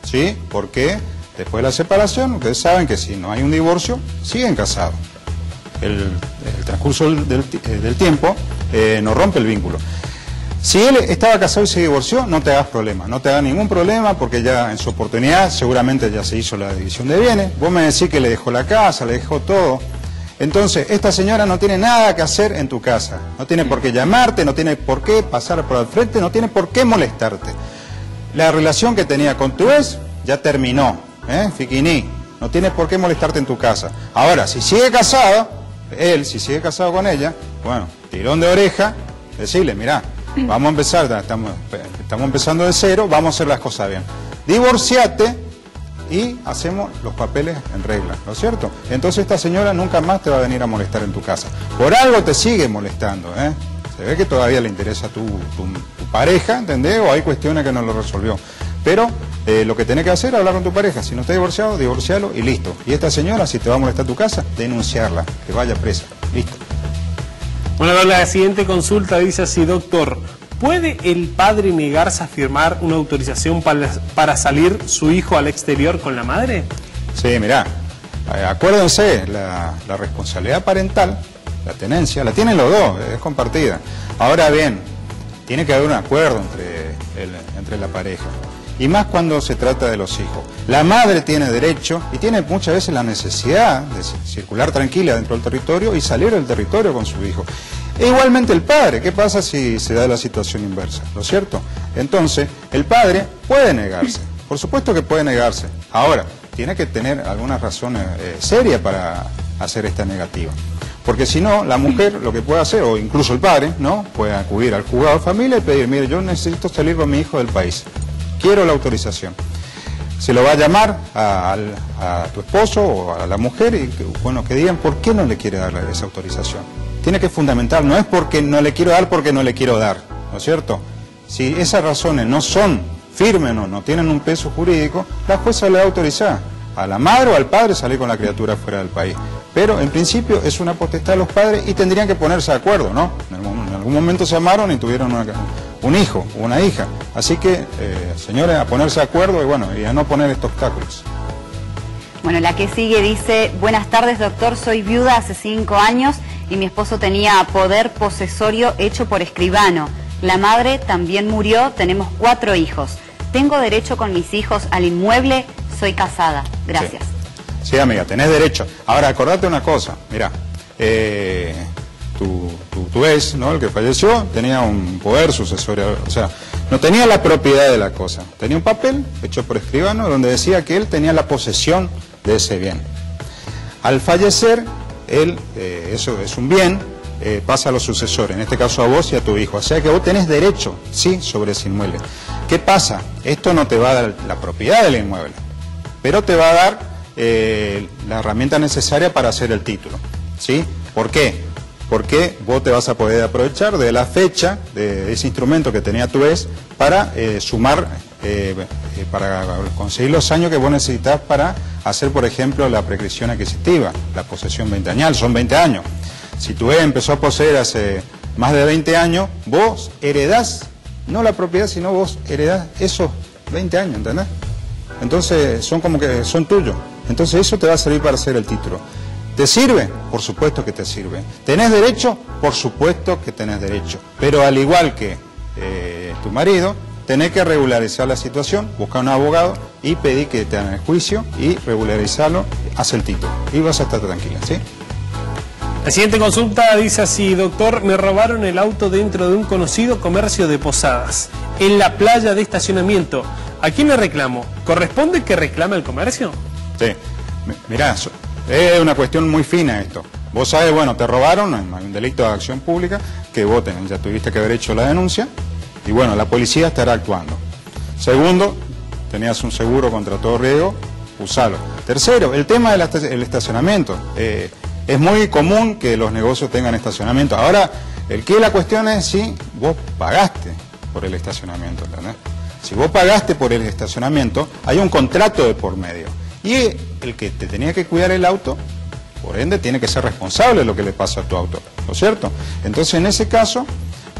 ¿sí? Porque después de la separación, ustedes saben que si no hay un divorcio, siguen casados el, transcurso del, eh, tiempo eh, no rompe el vínculo. Si él estaba casado y se divorció, no te hagas problema, no te hagas ningún problema porque ya en su oportunidad seguramente ya se hizo la división de bienes. Vos me decís que le dejó la casa, le dejó todo. Entonces, esta señora no tiene nada que hacer en tu casa. No tiene por qué llamarte, no tiene por qué pasar por el frente, no tiene por qué molestarte. La relación que tenía con tu ex ya terminó, ¿eh? Fiquiní. No tiene por qué molestarte en tu casa. Ahora, si sigue casado, él, si sigue casado con ella, bueno, tirón de oreja, decirle, mira, vamos a empezar, estamos, estamos empezando de cero, vamos a hacer las cosas bien. Divorciate y hacemos los papeles en regla, ¿no es cierto? Entonces esta señora nunca más te va a venir a molestar en tu casa. Por algo te sigue molestando, ¿eh? Se ve que todavía le interesa tu, tu, tu pareja, ¿entendés? O hay cuestiones que no lo resolvió. Pero eh, lo que tenés que hacer es hablar con tu pareja. Si no está divorciado, divorcialo y listo. Y esta señora, si te va a molestar tu casa, denunciarla, que vaya presa. Listo. Bueno, la siguiente consulta dice así, doctor. ¿Puede el padre negarse a firmar una autorización para, salir su hijo al exterior con la madre? Sí, mirá, eh, acuérdense, la, la responsabilidad parental, la tenencia, la tienen los dos, es compartida. Ahora bien, tiene que haber un acuerdo entre, entre la pareja y más cuando se trata de los hijos. La madre tiene derecho y tiene muchas veces la necesidad de circular tranquila dentro del territorio y salir del territorio con su hijo. E igualmente el padre, ¿qué pasa si se da la situación inversa? ¿Lo cierto? Entonces, el padre puede negarse, por supuesto que puede negarse. Ahora, tiene que tener algunas razones eh, serias para hacer esta negativa. Porque si no, la mujer lo que puede hacer, o incluso el padre, ¿no? Puede acudir al juzgado de familia y pedir, mire, yo necesito salir con mi hijo del país quiero la autorización. Se lo va a llamar a, tu esposo o a la mujer y bueno, que digan por qué no le quiere dar esa autorización. Tiene que fundamentar, no es porque no le quiero dar porque no le quiero dar, ¿no es cierto? Si esas razones no son firmes o no tienen un peso jurídico, la jueza le va a autorizar a la madre o al padre salir con la criatura fuera del país. Pero en principio es una potestad de los padres y tendrían que ponerse de acuerdo, ¿no? En algún momento se amaron y tuvieron una, un hijo una hija. Así que, eh, señores, a ponerse de acuerdo y bueno, y a no poner estos obstáculos. Bueno, la que sigue dice, buenas tardes doctor, soy viuda hace cinco años y mi esposo tenía poder posesorio hecho por escribano. La madre también murió, tenemos cuatro hijos. ¿Tengo derecho con mis hijos al inmueble? Soy casada. Gracias. Sí, amiga, tenés derecho. Ahora, acordate una cosa, mira, eh, tu, ex, ¿no? el que falleció, tenía un poder sucesorio, o sea, no tenía la propiedad de la cosa, tenía un papel hecho por escribano donde decía que él tenía la posesión de ese bien. Al fallecer, él, eh, eso es un bien, eh, pasa a los sucesores, en este caso a vos y a tu hijo. O sea que vos tenés derecho, sí, sobre ese inmueble. ¿Qué pasa? Esto no te va a dar la propiedad del inmueble, pero te va a dar eh, la herramienta necesaria para hacer el título. ¿Sí? ¿Por qué? Porque vos te vas a poder aprovechar de la fecha de ese instrumento que tenía tu vez para eh, sumar, eh, eh, para conseguir los años que vos necesitas para hacer, por ejemplo, la prescripción adquisitiva, la posesión 20 años, son 20 años. Si tu vez empezó a poseer hace más de 20 años, vos heredás, no la propiedad, sino vos heredás esos 20 años, ¿entendés? Entonces son como que son tuyos. Entonces eso te va a servir para hacer el título. ¿Te sirve? Por supuesto que te sirve. ¿Tenés derecho? Por supuesto que tenés derecho. Pero al igual que eh, tu marido, tenés que regularizar la situación, buscar un abogado y pedir que te hagan el juicio y regularizarlo, haz el título. Y vas a estar tranquila, ¿sí? La siguiente consulta dice así, doctor, me robaron el auto dentro de un conocido comercio de posadas, en la playa de estacionamiento. ¿A quién le reclamo? ¿Corresponde que reclame el comercio? Sí, Mi- mirá, es una cuestión muy fina esto. Vos sabés, bueno, te robaron, hay un delito de acción pública, que vos tenés- ya tuviste que haber hecho la denuncia, y bueno, la policía estará actuando. Segundo, tenías un seguro contra todo riesgo, usalo. Tercero, el tema del esta- el estacionamiento. Eh, es muy común que los negocios tengan estacionamiento. Ahora, el que la cuestión es si vos pagaste por el estacionamiento, ¿entendés? Si vos pagaste por el estacionamiento, hay un contrato de por medio. Y el que te tenía que cuidar el auto, por ende, tiene que ser responsable de lo que le pasa a tu auto, ¿no es cierto? Entonces, en ese caso,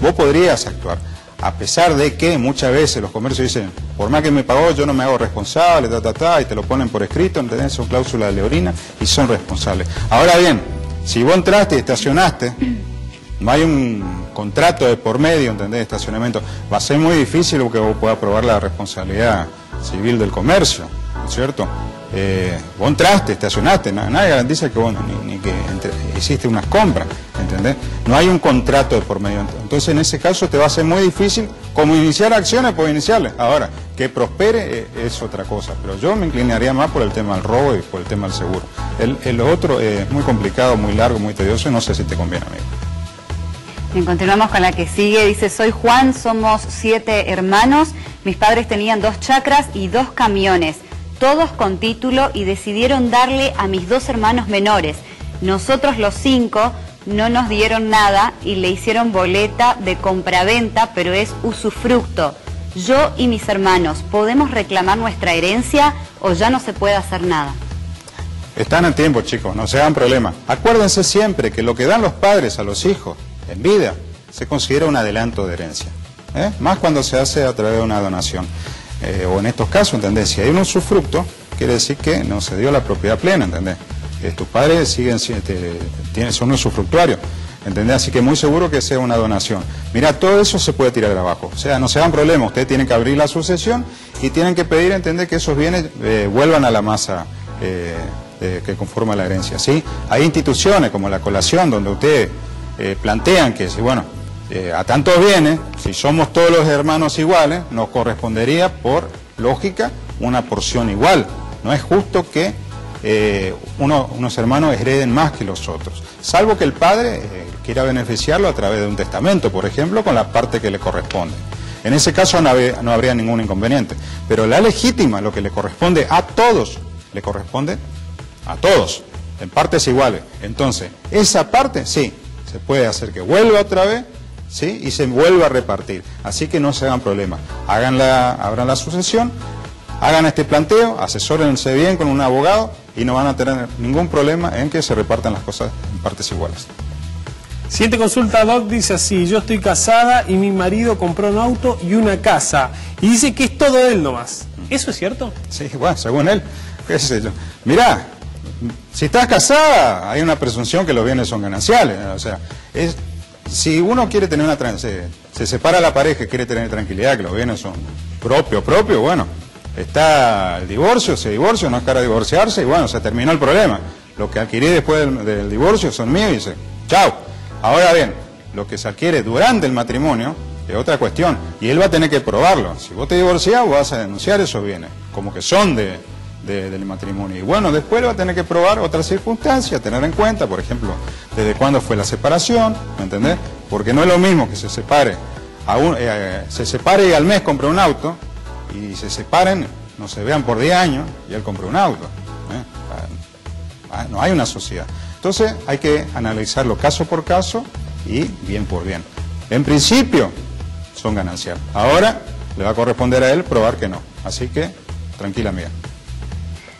vos podrías actuar. A pesar de que muchas veces los comercios dicen, por más que me pagó, yo no me hago responsable, ta, ta, ta, y te lo ponen por escrito, ¿entendés? Son cláusulas de leorina y son responsables. Ahora bien, si vos entraste y estacionaste, no hay un contrato de por medio, ¿entendés? De estacionamiento. Va a ser muy difícil que vos puedas probar la responsabilidad civil del comercio, ¿no es cierto? Eh, vos entraste, estacionaste, na- nadie garantiza que vos ni, que entre- hiciste unas compras, ¿entendés? No hay un contrato de por medio. Entonces, en ese caso te va a ser muy difícil, como iniciar acciones, pues iniciarles. Ahora, que prospere eh, es otra cosa, pero yo me inclinaría más por el tema del robo y por el tema del seguro. El, el otro es muy complicado, muy largo, muy tedioso y no sé si te conviene, amigo. Bien, continuamos con la que sigue. Dice, soy Juan, somos siete hermanos. Mis padres tenían dos chacras y dos camiones, todos con título y decidieron darle a mis dos hermanos menores. Nosotros los cinco no nos dieron nada y le hicieron boleta de compraventa, pero es usufructo. Yo y mis hermanos, ¿podemos reclamar nuestra herencia o ya no se puede hacer nada? Están en tiempo, chicos, no se hagan problema. Acuérdense siempre que lo que dan los padres a los hijos en vida se considera un adelanto de herencia. ¿eh? Más cuando se hace a través de una donación. Eh, o en estos casos, ¿entendés? Si hay un usufructo, quiere decir que no se dio la propiedad plena, ¿entendés? Eh, tus padres siguen, si- te- tienen- son usufructuarios, ¿entendés? Así que muy seguro que sea una donación. Mira, todo eso se puede tirar abajo. O sea, no se hagan problema, ustedes tienen que abrir la sucesión y tienen que pedir, entender que esos bienes eh, vuelvan a la masa eh, que conforma la herencia, ¿sí? Hay instituciones como la colación donde ustedes plantean que bueno, eh, a tantos bienes, si somos todos los hermanos iguales, nos correspondería por lógica una porción igual. No es justo que eh, uno- unos hermanos hereden más que los otros, salvo que el padre eh, quiera beneficiarlo a través de un testamento, por ejemplo, con la parte que le corresponde. En ese caso no habría ningún inconveniente, pero la legítima, lo que le corresponde a todos, le corresponde a todos, en partes iguales. Entonces, esa parte sí, se puede hacer que vuelva otra vez, sí, y se vuelva a repartir. Así que no se hagan problemas. Hagan la, abran la sucesión, hagan este planteo, asesórense bien con un abogado y no van a tener ningún problema en que se repartan las cosas en partes iguales. Siguiente consulta, Doc, dice así, yo estoy casada y mi marido compró un auto y una casa. Y dice que es todo él nomás. ¿Eso es cierto? Sí, bueno, según él, qué sé yo. Mirá, si estás casada, hay una presunción que los bienes son gananciales. O sea, es, si uno quiere tener una... tran- Se, se separa la pareja y quiere tener tranquilidad, que los bienes son propios, propios, bueno, está el divorcio, se divorcio, no es cara divorciarse y bueno, se terminó el problema. Lo que adquirí después del, divorcio son míos y dice, chao. Ahora bien, lo que se adquiere durante el matrimonio es otra cuestión y él va a tener que probarlo. Si vos te divorciás, vas a denunciar esos bienes, como que son de, de- del matrimonio. Y bueno, después va a tener que probar otras circunstancias, tener en cuenta, por ejemplo, desde cuándo fue la separación, ¿me entendés? Porque no es lo mismo que se separe, eh, se separe y al mes compre un auto y se separen, no se vean por 10 años y él compra un auto. ¿eh? Ah, No hay una sociedad. Entonces hay que analizarlo caso por caso y bien por bien. En principio son ganancias. Ahora le va a corresponder a él probar que no. Así que tranquila amiga.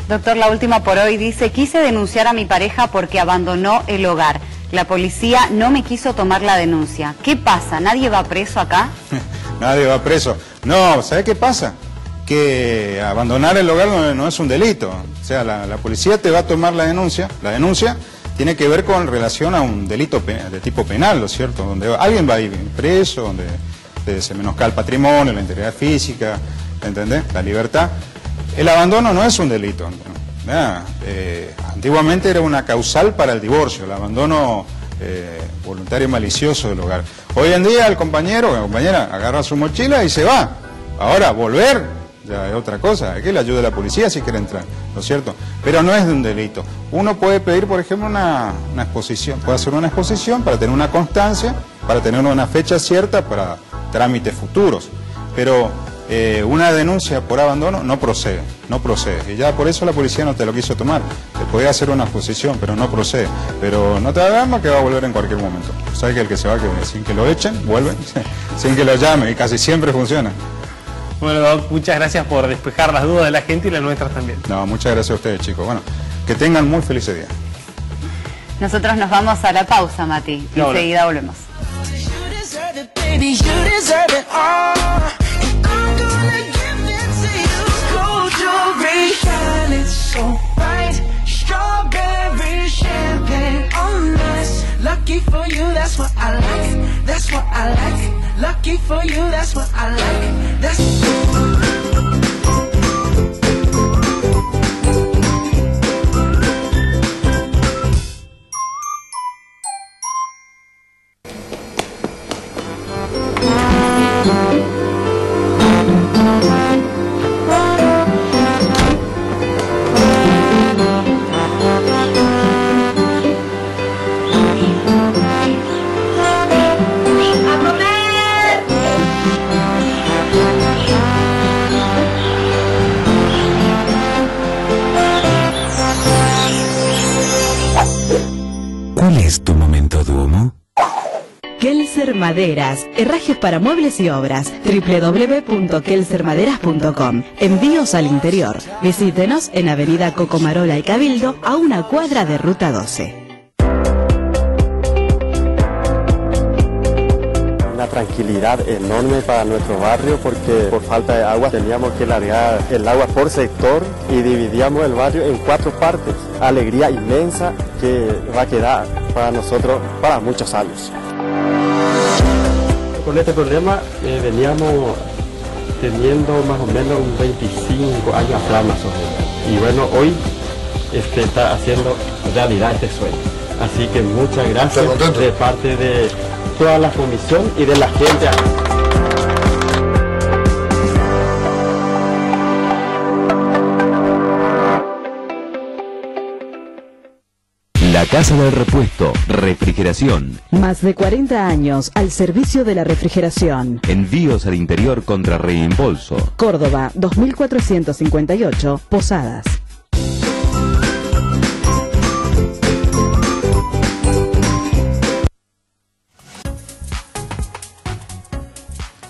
Doctor, la última por hoy dice, quise denunciar a mi pareja porque abandonó el hogar. La policía no me quiso tomar la denuncia. ¿Qué pasa? ¿Nadie va preso acá? Nadie va preso. No, ¿sabe qué pasa? Que abandonar el hogar no, es un delito. O sea, la, policía te va a tomar la denuncia. La denuncia tiene que ver con relación a un delito de tipo penal, ¿no es cierto? Donde alguien va a ir preso, donde se menosca el patrimonio, la integridad física, ¿entendés? La libertad. El abandono no es un delito. ¿no? Eh, antiguamente era una causal para el divorcio, el abandono eh, voluntario malicioso del hogar. Hoy en día el compañero o la compañera agarra su mochila y se va. Ahora, volver ya es otra cosa. Hay que le ayude a la policía si quiere entrar, ¿no es cierto? Pero no es de un delito. Uno puede pedir, por ejemplo, una, una exposición, puede hacer una exposición para tener una constancia, para tener una fecha cierta para trámites futuros. Pero eh, una denuncia por abandono no procede, no procede. Y ya por eso la policía no te lo quiso tomar. Te podía hacer una exposición, pero no procede. Pero no te hagamos que va a volver en cualquier momento. Sabes que el que se va, que sin que lo echen, vuelve, sin que lo llamen, y casi siempre funciona. Bueno, Doc, muchas gracias por despejar las dudas de la gente y las nuestras también. No, muchas gracias a ustedes, chicos. Bueno, que tengan muy felices días. Nosotros nos vamos a la pausa, Mati. Hola. Enseguida volvemos. So bright. Strawberry champagne oh, on us. Lucky for you, that's what I like. That's what I like. Lucky for you, that's what I like. That's. Maderas, herrajes para muebles y obras. www.kelsermaderas.com. Envíos al interior. Visítenos en Avenida Cocomarola y Cabildo, a una cuadra de Ruta 12. Una tranquilidad enorme para nuestro barrio porque por falta de agua teníamos que largar el agua por sector y dividíamos el barrio en cuatro partes. Alegría inmensa que va a quedar para nosotros para muchos años. Con este problema eh, veníamos teniendo más o menos un 25 años atrás más o menos. Y bueno, hoy este, está haciendo realidad este sueño. Así que muchas gracias de parte de toda la comisión y de la gente. La Casa del Repuesto, Refrigeración. Más de 40 años al servicio de la refrigeración. Envíos al interior contra reembolso. Córdoba, 2458, Posadas.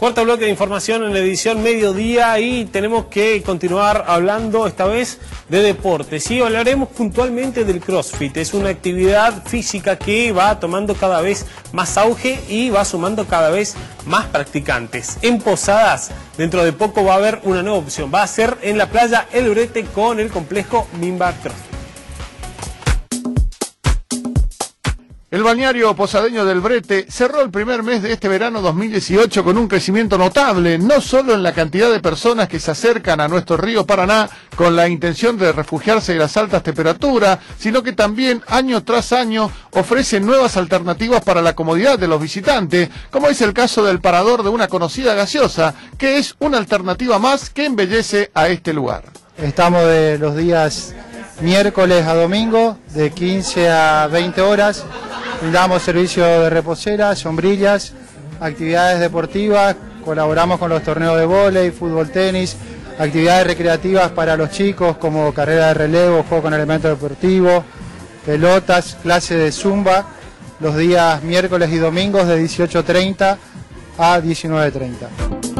Cuarto bloque de información en la edición mediodía y tenemos que continuar hablando esta vez de deportes. Y hablaremos puntualmente del CrossFit. Es una actividad física que va tomando cada vez más auge y va sumando cada vez más practicantes. En Posadas, dentro de poco va a haber una nueva opción. Va a ser en la playa El Brete con el complejo Mimba CrossFit. El balneario posadeño del Brete cerró el primer mes de este verano 2018 con un crecimiento notable, no solo en la cantidad de personas que se acercan a nuestro río Paraná con la intención de refugiarse de las altas temperaturas, sino que también año tras año ofrecen nuevas alternativas para la comodidad de los visitantes, como es el caso del parador de una conocida gaseosa, que es una alternativa más que embellece a este lugar. Estamos de los días miércoles a domingo, de 15 a 20 horas. Damos servicio de reposeras, sombrillas, actividades deportivas, colaboramos con los torneos de vóley, fútbol, tenis, actividades recreativas para los chicos como carrera de relevo, juego con elementos deportivos, pelotas, clase de zumba, los días miércoles y domingos de 18.30 a 19.30.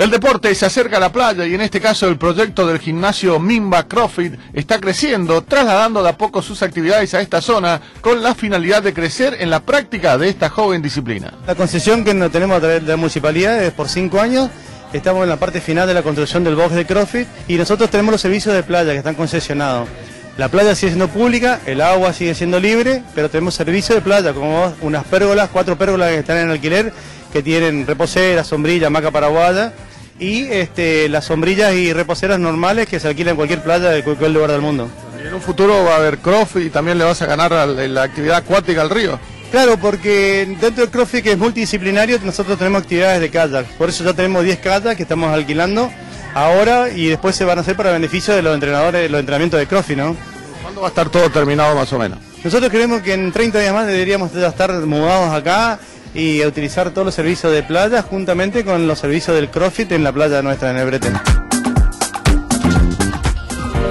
El deporte se acerca a la playa y en este caso el proyecto del gimnasio Mimba CrossFit está creciendo, trasladando de a poco sus actividades a esta zona con la finalidad de crecer en la práctica de esta joven disciplina. La concesión que no tenemos a través de la municipalidad es por cinco años. Estamos en la parte final de la construcción del box de CrossFit y nosotros tenemos los servicios de playa que están concesionados. La playa sigue siendo pública, el agua sigue siendo libre, pero tenemos servicio de playa, como unas pérgolas, cuatro pérgolas que están en alquiler, que tienen reposera, sombrilla, hamaca paraguaya y este, las sombrillas y reposeras normales que se alquilan en cualquier playa de cualquier lugar del mundo. Y en un futuro va a haber CrossFit y también le vas a ganar a la actividad acuática al río. Claro, porque dentro del CrossFit que es multidisciplinario, nosotros tenemos actividades de kayak. Por eso ya tenemos 10 kayak que estamos alquilando ahora y después se van a hacer para beneficio de los entrenadores, los entrenamientos de CrossFit, ¿no? ¿Cuándo va a estar todo terminado más o menos? Nosotros creemos que en 30 días más deberíamos ya estar mudados acá y a utilizar todos los servicios de playa juntamente con los servicios del CrossFit en la playa nuestra en el Breten.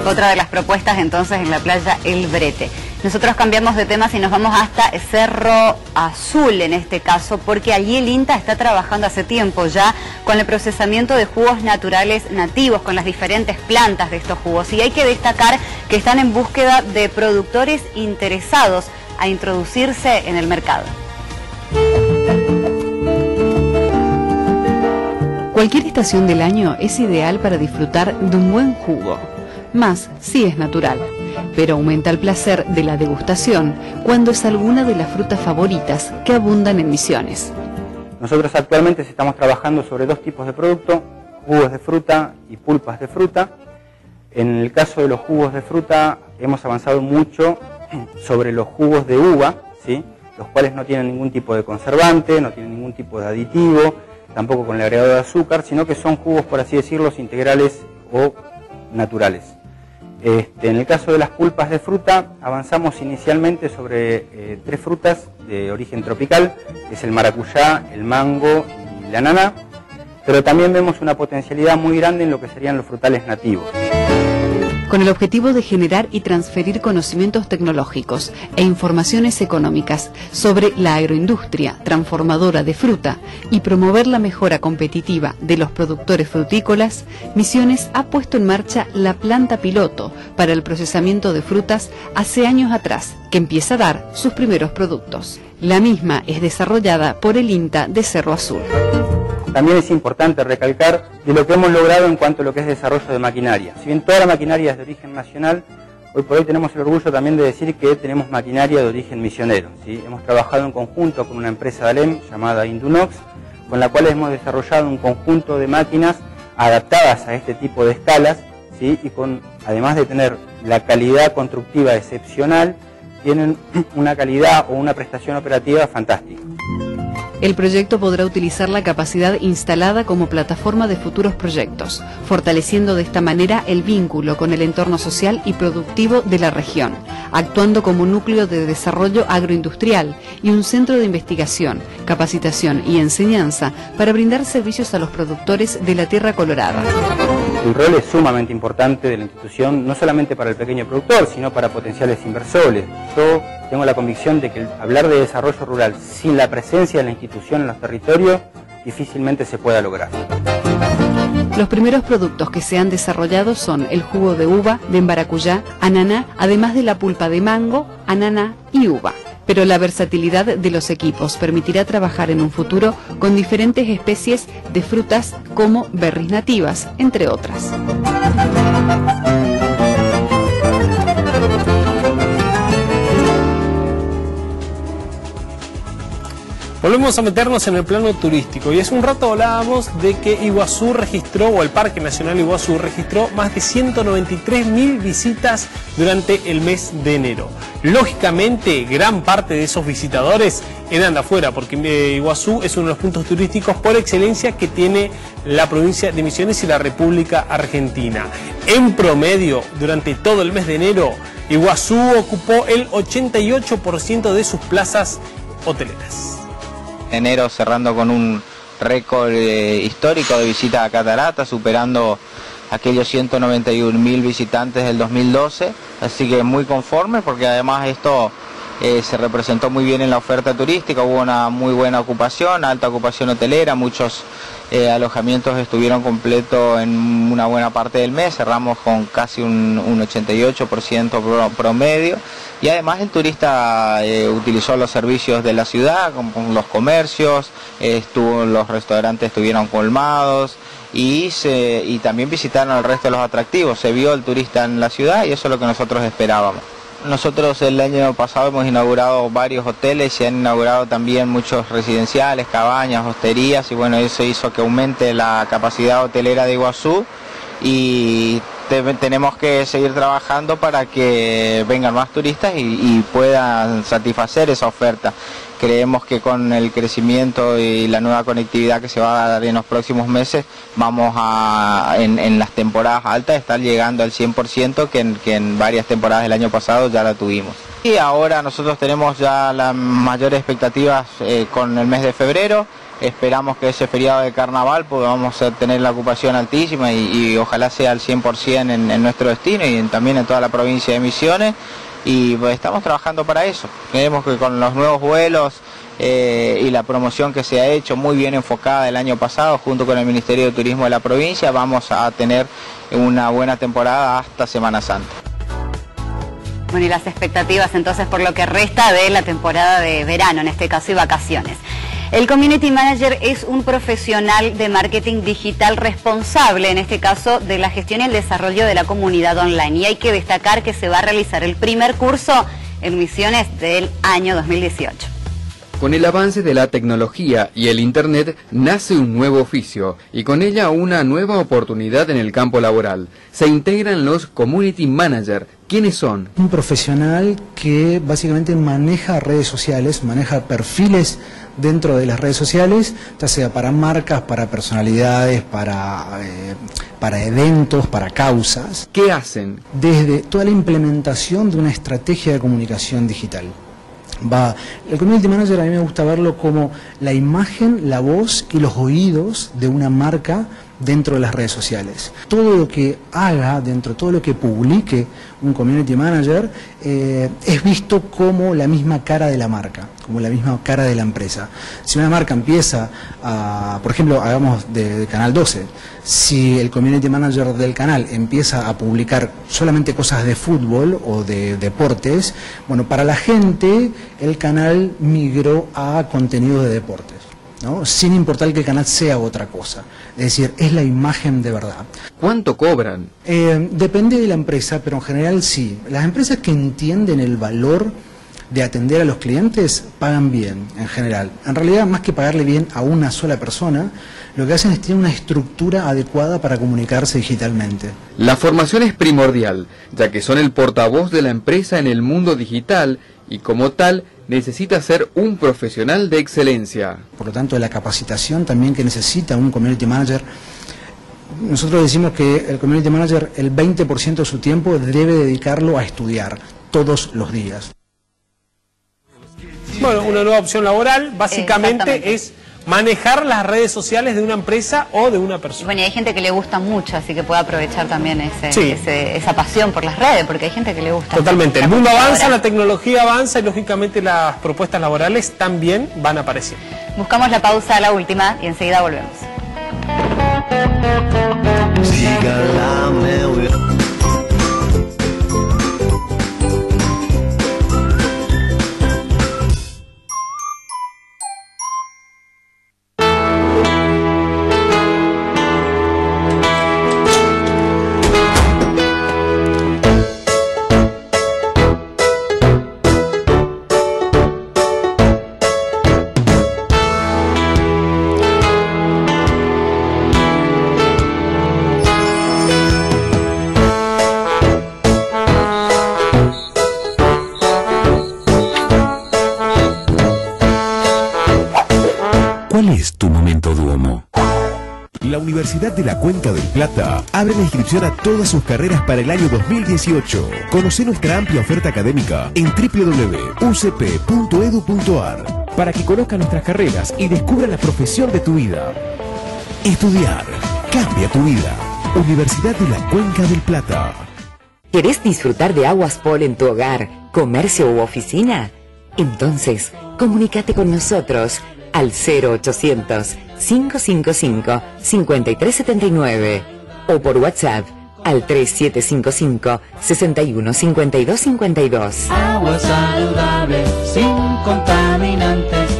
Otra de las propuestas entonces en la playa El Brete. Nosotros cambiamos de temas y nos vamos hasta Cerro Azul en este caso, porque allí el INTA está trabajando hace tiempo ya con el procesamiento de jugos naturales nativos, con las diferentes plantas de estos jugos. Y hay que destacar que están en búsqueda de productores interesados a introducirse en el mercado. Cualquier estación del año es ideal para disfrutar de un buen jugo, más si es natural, pero aumenta el placer de la degustación cuando es alguna de las frutas favoritas que abundan en Misiones. Nosotros actualmente estamos trabajando sobre dos tipos de producto, jugos de fruta y pulpas de fruta. En el caso de los jugos de fruta hemos avanzado mucho sobre los jugos de uva, ¿sí? los cuales no tienen ningún tipo de conservante, no tienen ningún tipo de aditivo, tampoco con el agregado de azúcar, sino que son jugos, por así decirlo, integrales o naturales. Este, en el caso de las pulpas de fruta, avanzamos inicialmente sobre eh, tres frutas de origen tropical, que es el maracuyá, el mango y la ananá, pero también vemos una potencialidad muy grande en lo que serían los frutales nativos. Con el objetivo de generar y transferir conocimientos tecnológicos e informaciones económicas sobre la agroindustria transformadora de fruta y promover la mejora competitiva de los productores frutícolas, Misiones ha puesto en marcha la planta piloto para el procesamiento de frutas hace años atrás, que empieza a dar sus primeros productos. La misma es desarrollada por el INTA de Cerro Azul. También es importante recalcar de lo que hemos logrado en cuanto a lo que es desarrollo de maquinaria. Si bien toda la maquinaria es de origen nacional, hoy por hoy tenemos el orgullo también de decir que tenemos maquinaria de origen misionero. ¿sí? Hemos trabajado en conjunto con una empresa de Alem llamada Indunox, con la cual hemos desarrollado un conjunto de máquinas adaptadas a este tipo de escalas y además de tener la calidad constructiva excepcional, tienen una calidad o una prestación operativa fantástica. El proyecto podrá utilizar la capacidad instalada como plataforma de futuros proyectos, fortaleciendo de esta manera el vínculo con el entorno social y productivo de la región, actuando como núcleo de desarrollo agroindustrial y un centro de investigación, capacitación y enseñanza para brindar servicios a los productores de la tierra colorada. El rol es sumamente importante de la institución, no solamente para el pequeño productor, sino para potenciales inversores. Yo tengo la convicción de que hablar de desarrollo rural sin la presencia de la institución en los territorios difícilmente se pueda lograr. Los primeros productos que se han desarrollado son el jugo de uva, de embaracuyá, ananá, además de la pulpa de mango, ananá y uva. Pero la versatilidad de los equipos permitirá trabajar en un futuro con diferentes especies de frutas como berries nativas, entre otras. Volvemos a meternos en el plano turístico y hace un rato hablábamos de que Iguazú registró, o el Parque Nacional Iguazú registró más de 193 mil visitas durante el mes de enero. Lógicamente, gran parte de esos visitadores eran de afuera, porque eh, Iguazú es uno de los puntos turísticos por excelencia que tiene la provincia de Misiones y la República Argentina. En promedio, durante todo el mes de enero, Iguazú ocupó el 88% de sus plazas hoteleras enero cerrando con un récord eh, histórico de visita a Catarata, superando aquellos 191 mil visitantes del 2012, así que muy conforme porque además esto eh, se representó muy bien en la oferta turística, hubo una muy buena ocupación, alta ocupación hotelera, muchos eh, alojamientos estuvieron completos en una buena parte del mes, cerramos con casi un, un 88% pro- promedio y además el turista eh, utilizó los servicios de la ciudad, como los comercios, los restaurantes estuvieron colmados y, y también visitaron el resto de los atractivos, se vio el turista en la ciudad y eso es lo que nosotros esperábamos. Nosotros el año pasado hemos inaugurado varios hoteles, se han inaugurado también muchos residenciales, cabañas, hosterías y bueno, eso hizo que aumente la capacidad hotelera de Iguazú y te- tenemos que seguir trabajando para que vengan más turistas y puedan satisfacer esa oferta. Creemos que con el crecimiento y la nueva conectividad que se va a dar en los próximos meses, vamos a, en, las temporadas altas, estar llegando al 100% que en, varias temporadas del año pasado ya la tuvimos. Y ahora nosotros tenemos ya las mayores expectativas eh, con el mes de febrero. Esperamos que ese feriado de carnaval podamos eh, tener la ocupación altísima y, ojalá sea al 100% en, nuestro destino y también en toda la provincia de Misiones. Y pues, estamos trabajando para eso. Creemos que con los nuevos vuelos eh, y la promoción que se ha hecho muy bien enfocada el año pasado junto con el Ministerio de Turismo de la provincia, vamos a tener una buena temporada hasta Semana Santa. Bueno, y las expectativas entonces por lo que resta de la temporada de verano, en este caso, y vacaciones. El Community Manager es un profesional de marketing digital responsable, en este caso, de la gestión y el desarrollo de la comunidad online. Y hay que destacar que se va a realizar el primer curso en Misiones del año 2018. Con el avance de la tecnología y el Internet nace un nuevo oficio y con ella una nueva oportunidad en el campo laboral. Se integran los Community Manager. ¿Quiénes son? Un profesional que básicamente maneja redes sociales, maneja perfiles dentro de las redes sociales, ya sea para marcas, para personalidades, para, eh, para eventos, para causas. ¿Qué hacen? Desde toda la implementación de una estrategia de comunicación digital. Va, el community manager a mí me gusta verlo como la imagen, la voz y los oídos de una marca dentro de las redes sociales. Todo lo que haga dentro, todo lo que publique un community manager eh, es visto como la misma cara de la marca, como la misma cara de la empresa. Si una marca empieza a, por ejemplo, hagamos de, de Canal 12, si el community manager del canal empieza a publicar solamente cosas de fútbol o de deportes, bueno, para la gente el canal migró a contenido de deportes. ¿No? sin importar que el canal sea otra cosa. Es decir, es la imagen de verdad. ¿Cuánto cobran? Eh, depende de la empresa, pero en general sí. Las empresas que entienden el valor de atender a los clientes pagan bien, en general. En realidad, más que pagarle bien a una sola persona, lo que hacen es tener una estructura adecuada para comunicarse digitalmente. La formación es primordial, ya que son el portavoz de la empresa en el mundo digital y como tal necesita ser un profesional de excelencia. Por lo tanto, la capacitación también que necesita un community manager. Nosotros decimos que el community manager el 20% de su tiempo debe dedicarlo a estudiar todos los días. Bueno, una nueva opción laboral básicamente es manejar las redes sociales de una empresa o de una persona. Bueno, y hay gente que le gusta mucho, así que puede aprovechar también ese, Sí. ese- esa pasión por las redes, porque hay gente que le gusta. Totalmente. El mundo avanza, la tecnología avanza y lógicamente las propuestas laborales también van apareciendo. Buscamos la pausa, la última, y enseguida volvemos. Universidad de la Cuenca del Plata abre la inscripción a todas sus carreras para el año 2018. Conoce nuestra amplia oferta académica en www.ucp.edu.ar para que conozca nuestras carreras y descubra la profesión de tu vida. Estudiar cambia tu vida. Universidad de la Cuenca del Plata. ¿Querés disfrutar de Aguas Pol en tu hogar, comercio u oficina? Entonces, comunícate con nosotros al 0800 555 5379 o por WhatsApp al 3755 61 52 52. Agua saludable, sin contaminantes,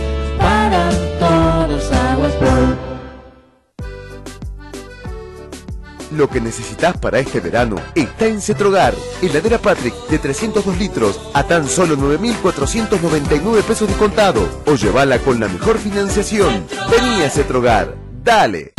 Lo que necesitas para este verano está en Cetrogar. Heladera Patrick de 302 litros a tan solo 9,499 pesos descontado. O llévala con la mejor financiación. Vení a Cetrogar. Dale.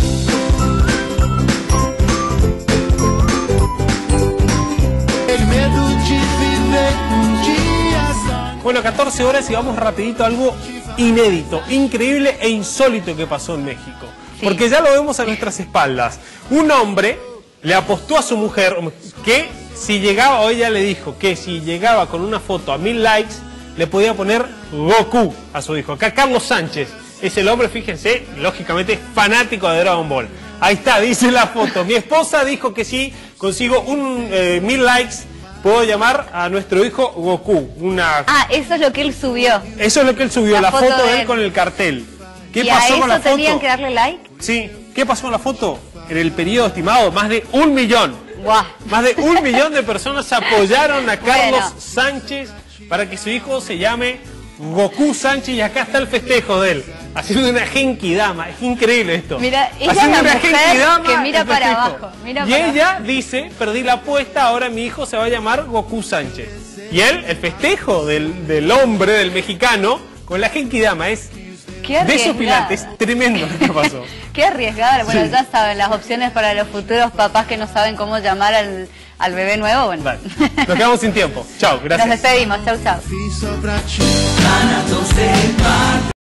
Bueno, 14 horas y vamos rapidito a algo inédito, increíble e insólito que pasó en México. Porque ya lo vemos a nuestras espaldas. Un hombre le apostó a su mujer que si llegaba, o ella le dijo que si llegaba con una foto a mil likes, le podía poner Goku a su hijo. Acá Carlos Sánchez es el hombre, fíjense, lógicamente fanático de Dragon Ball. Ahí está, dice la foto. Mi esposa dijo que si consigo un eh, mil likes, puedo llamar a nuestro hijo Goku. Una... Ah, eso es lo que él subió. Eso es lo que él subió, La la, foto de él él. con el cartel. ¿Qué ¿Y a pasó eso con la tenían foto? que darle like? Sí, ¿qué pasó con la foto? En el periodo estimado, más de un millón. Guau. Más de un millón de personas apoyaron a Carlos Bueno. Sánchez para que su hijo se llame Goku Sánchez y acá está el festejo de él. Haciendo una genki dama, es increíble esto. Mira, ella es Haciendo la una mujer genkidama, que mira para abajo, mira y para ella dice, perdí la apuesta, ahora mi hijo se va a llamar Goku Sánchez. Y él, el festejo del, del hombre, del mexicano, con la genki dama, es. Desopilante, es tremendo lo que pasó. Qué arriesgada. Bueno, Sí. ya saben, las opciones para los futuros papás que no saben cómo llamar al, al bebé nuevo. Bueno, Nos quedamos sin tiempo. Chao, gracias. nos despedimos. Chau, chau. Ganándose parte.